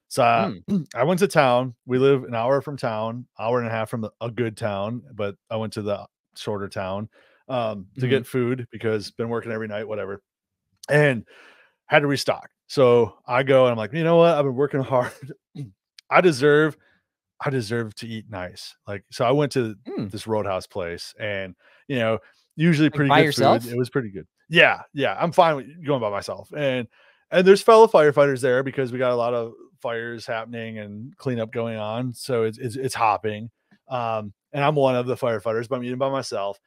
So Hmm. I went to town. We live an hour from town, hour and a half from a good town, but I went to the shorter town um, to Mhm. get food because been working every night, whatever, and had to restock. So I go and I'm like, you know what? I've been working hard. I deserve, I deserve to eat nice. Like, so I went to Hmm. this Roadhouse place, and you know, usually pretty good yourself? food. It was pretty good. Yeah, yeah. I'm fine with going by myself, and and there's fellow firefighters there because we got a lot of fires happening and cleanup going on. So it's it's, it's hopping. Um, and I'm one of the firefighters, but I'm eating by myself.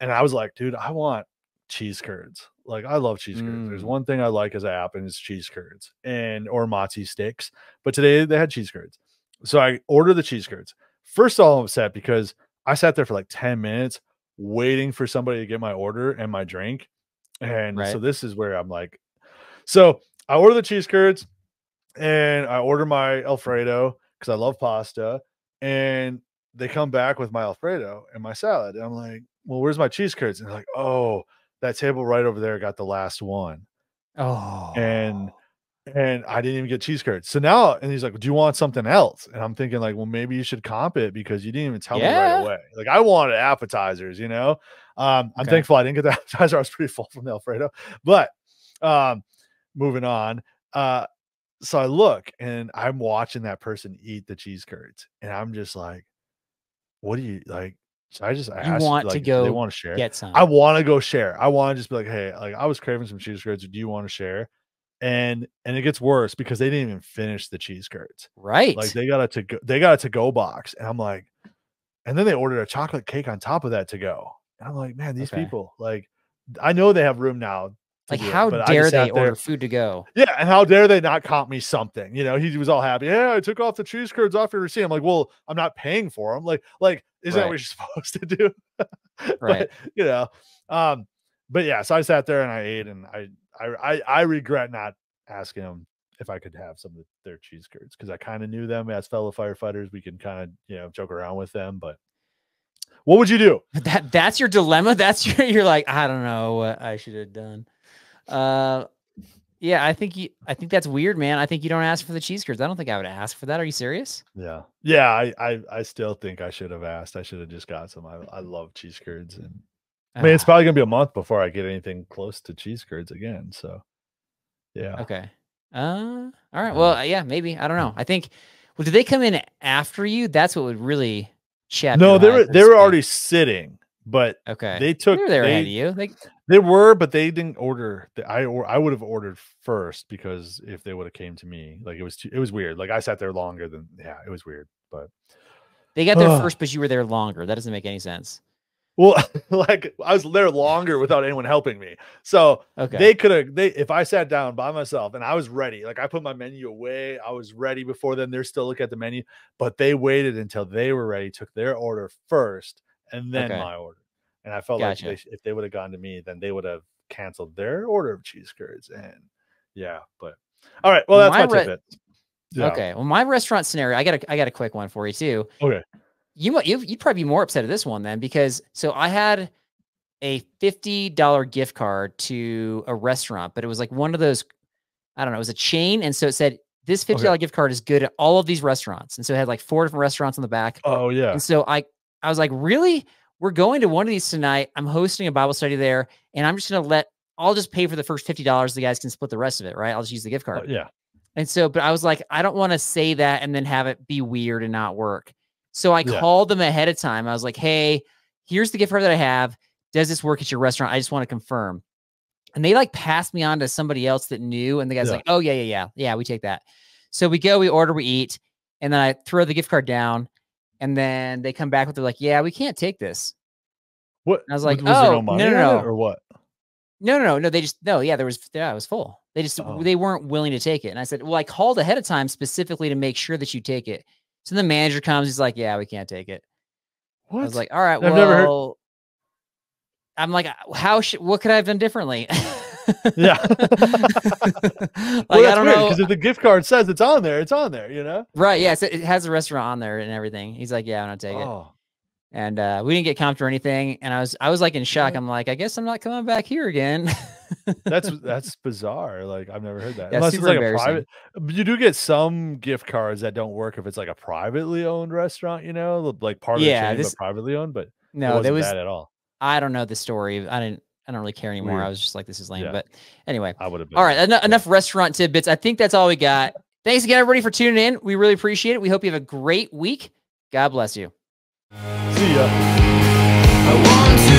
And I was like, dude, I want cheese curds. Like I love cheese curds. There's Mm. one thing I like as an app, and it's cheese curds and or mozzie sticks. But today they had cheese curds. So I ordered the cheese curds. First of all, I'm upset because I sat there for like 10 minutes waiting for somebody to get my order and my drink. And so this is where I'm like, so I order the cheese curds and I order my Alfredo because I love pasta. And they come back with my Alfredo and my salad. And I'm like, well, where's my cheese curds? And they're like, oh, that table right over there got the last one. Oh, And and I didn't even get cheese curds. So now, and he's like, "Do you want something else?" And I'm thinking, like, well, maybe you should comp it because you didn't even tell me right away. Like, I wanted appetizers, you know. Um, I'm Okay. thankful I didn't get the appetizer. I was pretty full from the Alfredo. But um, moving on. Uh, so I look and I'm watching that person eat the cheese curds, and I'm just like, "What do you like?" Should I just ask, want to go they want to share? get some. I want to go share. I want to just be like, hey, like I was craving some cheese curds. Do you want to share? And and it gets worse because they didn't even finish the cheese curds. right. Like they got a to go, they got a to go box, and I'm like, and then they ordered a chocolate cake on top of that to go. And I'm like, man, these Okay. people, like, I know they have room now. Like it, how but dare they order food to go? yeah, and how dare they not comp me something? You know, he was all happy. Yeah, I took off the cheese curds off your receipt. I'm like, well, I'm not paying for them. Like, like, isn't that what you're supposed to do? But, Right. you know, um, but yeah, so I sat there and I ate, and I, I, I, I regret not asking them if I could have some of their cheese curds because I kind of knew them as fellow firefighters. We can kind of, you know, joke around with them. But what would you do? That that's your dilemma. That's your you're like I don't know what I should have done. Uh, yeah, I think you. I think that's weird, man. I think you don't ask for the cheese curds. I don't think I would ask for that. Are you serious? Yeah, yeah, I, I, I still think I should have asked. I should have just got some. I, I love cheese curds, and I mean, it's Ah, probably gonna be a month before I get anything close to cheese curds again. So, yeah, okay. Uh, all right. Well, uh, yeah, maybe. I don't know. I think. Well, did they come in after you? That's what would really chap. no, they were they were already sitting, but okay. they They took were there ahead of they, you. Like, they were, but they didn't order. the- I or I would have ordered first because if they would have came to me, like it was too, it was weird. Like I sat there longer than yeah, it was weird. But they got there first, but you were there longer. That doesn't make any sense. well, like I was there longer without anyone helping me. So Okay. They could have they if I sat down by myself and I was ready, like I put my menu away, I was ready before them. They're still looking at the menu, but they waited until they were ready, took their order first, and then Okay. my order. And I felt Gotcha. like they, if they would have gone to me, then they would have canceled their order of cheese curds. And yeah, but all right, well that's My my, re- tidbit. Yeah. Okay. Well, my restaurant scenario, I got a, I got a quick one for you too. Okay. You might, you you'd probably be more upset at this one then because so I had a fifty dollar gift card to a restaurant, but it was like one of those, I don't know, it was a chain, and so it said this fifty dollar gift card is good at all of these restaurants, and so it had like four different restaurants on the back. Oh yeah. And so I I was like, really? We're going to one of these tonight. I'm hosting a Bible study there, and I'm just gonna let I'll just pay for the first fifty dollars. The guys can split the rest of it, right? I'll just use the gift Oh, card. yeah. And so, but I was like, I don't want to say that and then have it be weird and not work. So I Yeah. called them ahead of time. I was like, hey, here's the gift card that I have. Does this work at your restaurant? I just want to confirm. And they like passed me on to somebody else that knew. And the guy's Yeah. like, oh, yeah, yeah, yeah. Yeah, we take that. So we go, we order, we eat. And then I throw the gift card down. And then they come back with, they're like, yeah, we can't take this. What? I was like, was "Oh, no no, no, no." or what? No, no, no, no. They just no, yeah, there was yeah, it was full. They just Oh. they weren't willing to take it. And I said, Well, I called ahead of time specifically to make sure that you take it. So the manager comes, he's like, Yeah, we can't take it. What? I was like, All right, I've never heard." I'm like, "Uh, how should what could I have done differently? yeah. like well, I don't know. because if the gift card says it's on there, it's on there. You know. Right. Yeah. It has a restaurant on there and everything. He's like, Yeah, I'm not take it. Oh. And uh, we didn't get comped or anything. And I was I was like in shock. I'm like, I guess I'm not coming back here again. That's that's bizarre. Like I've never heard that. Yeah, Unless it's like a private. but You do get some gift cards that don't work if it's like a privately owned restaurant. You know, like part of Yeah, the chain this- but privately owned. But it no, wasn't there was that at all. I don't know the story. I didn't. I don't really care anymore. I was just like, this is lame. Yeah. But anyway, I would have been. all right. there. Enough, enough restaurant tidbits. I think that's all we got. Thanks again, everybody, for tuning in. We really appreciate it. We hope you have a great week. God bless you. See ya. I want to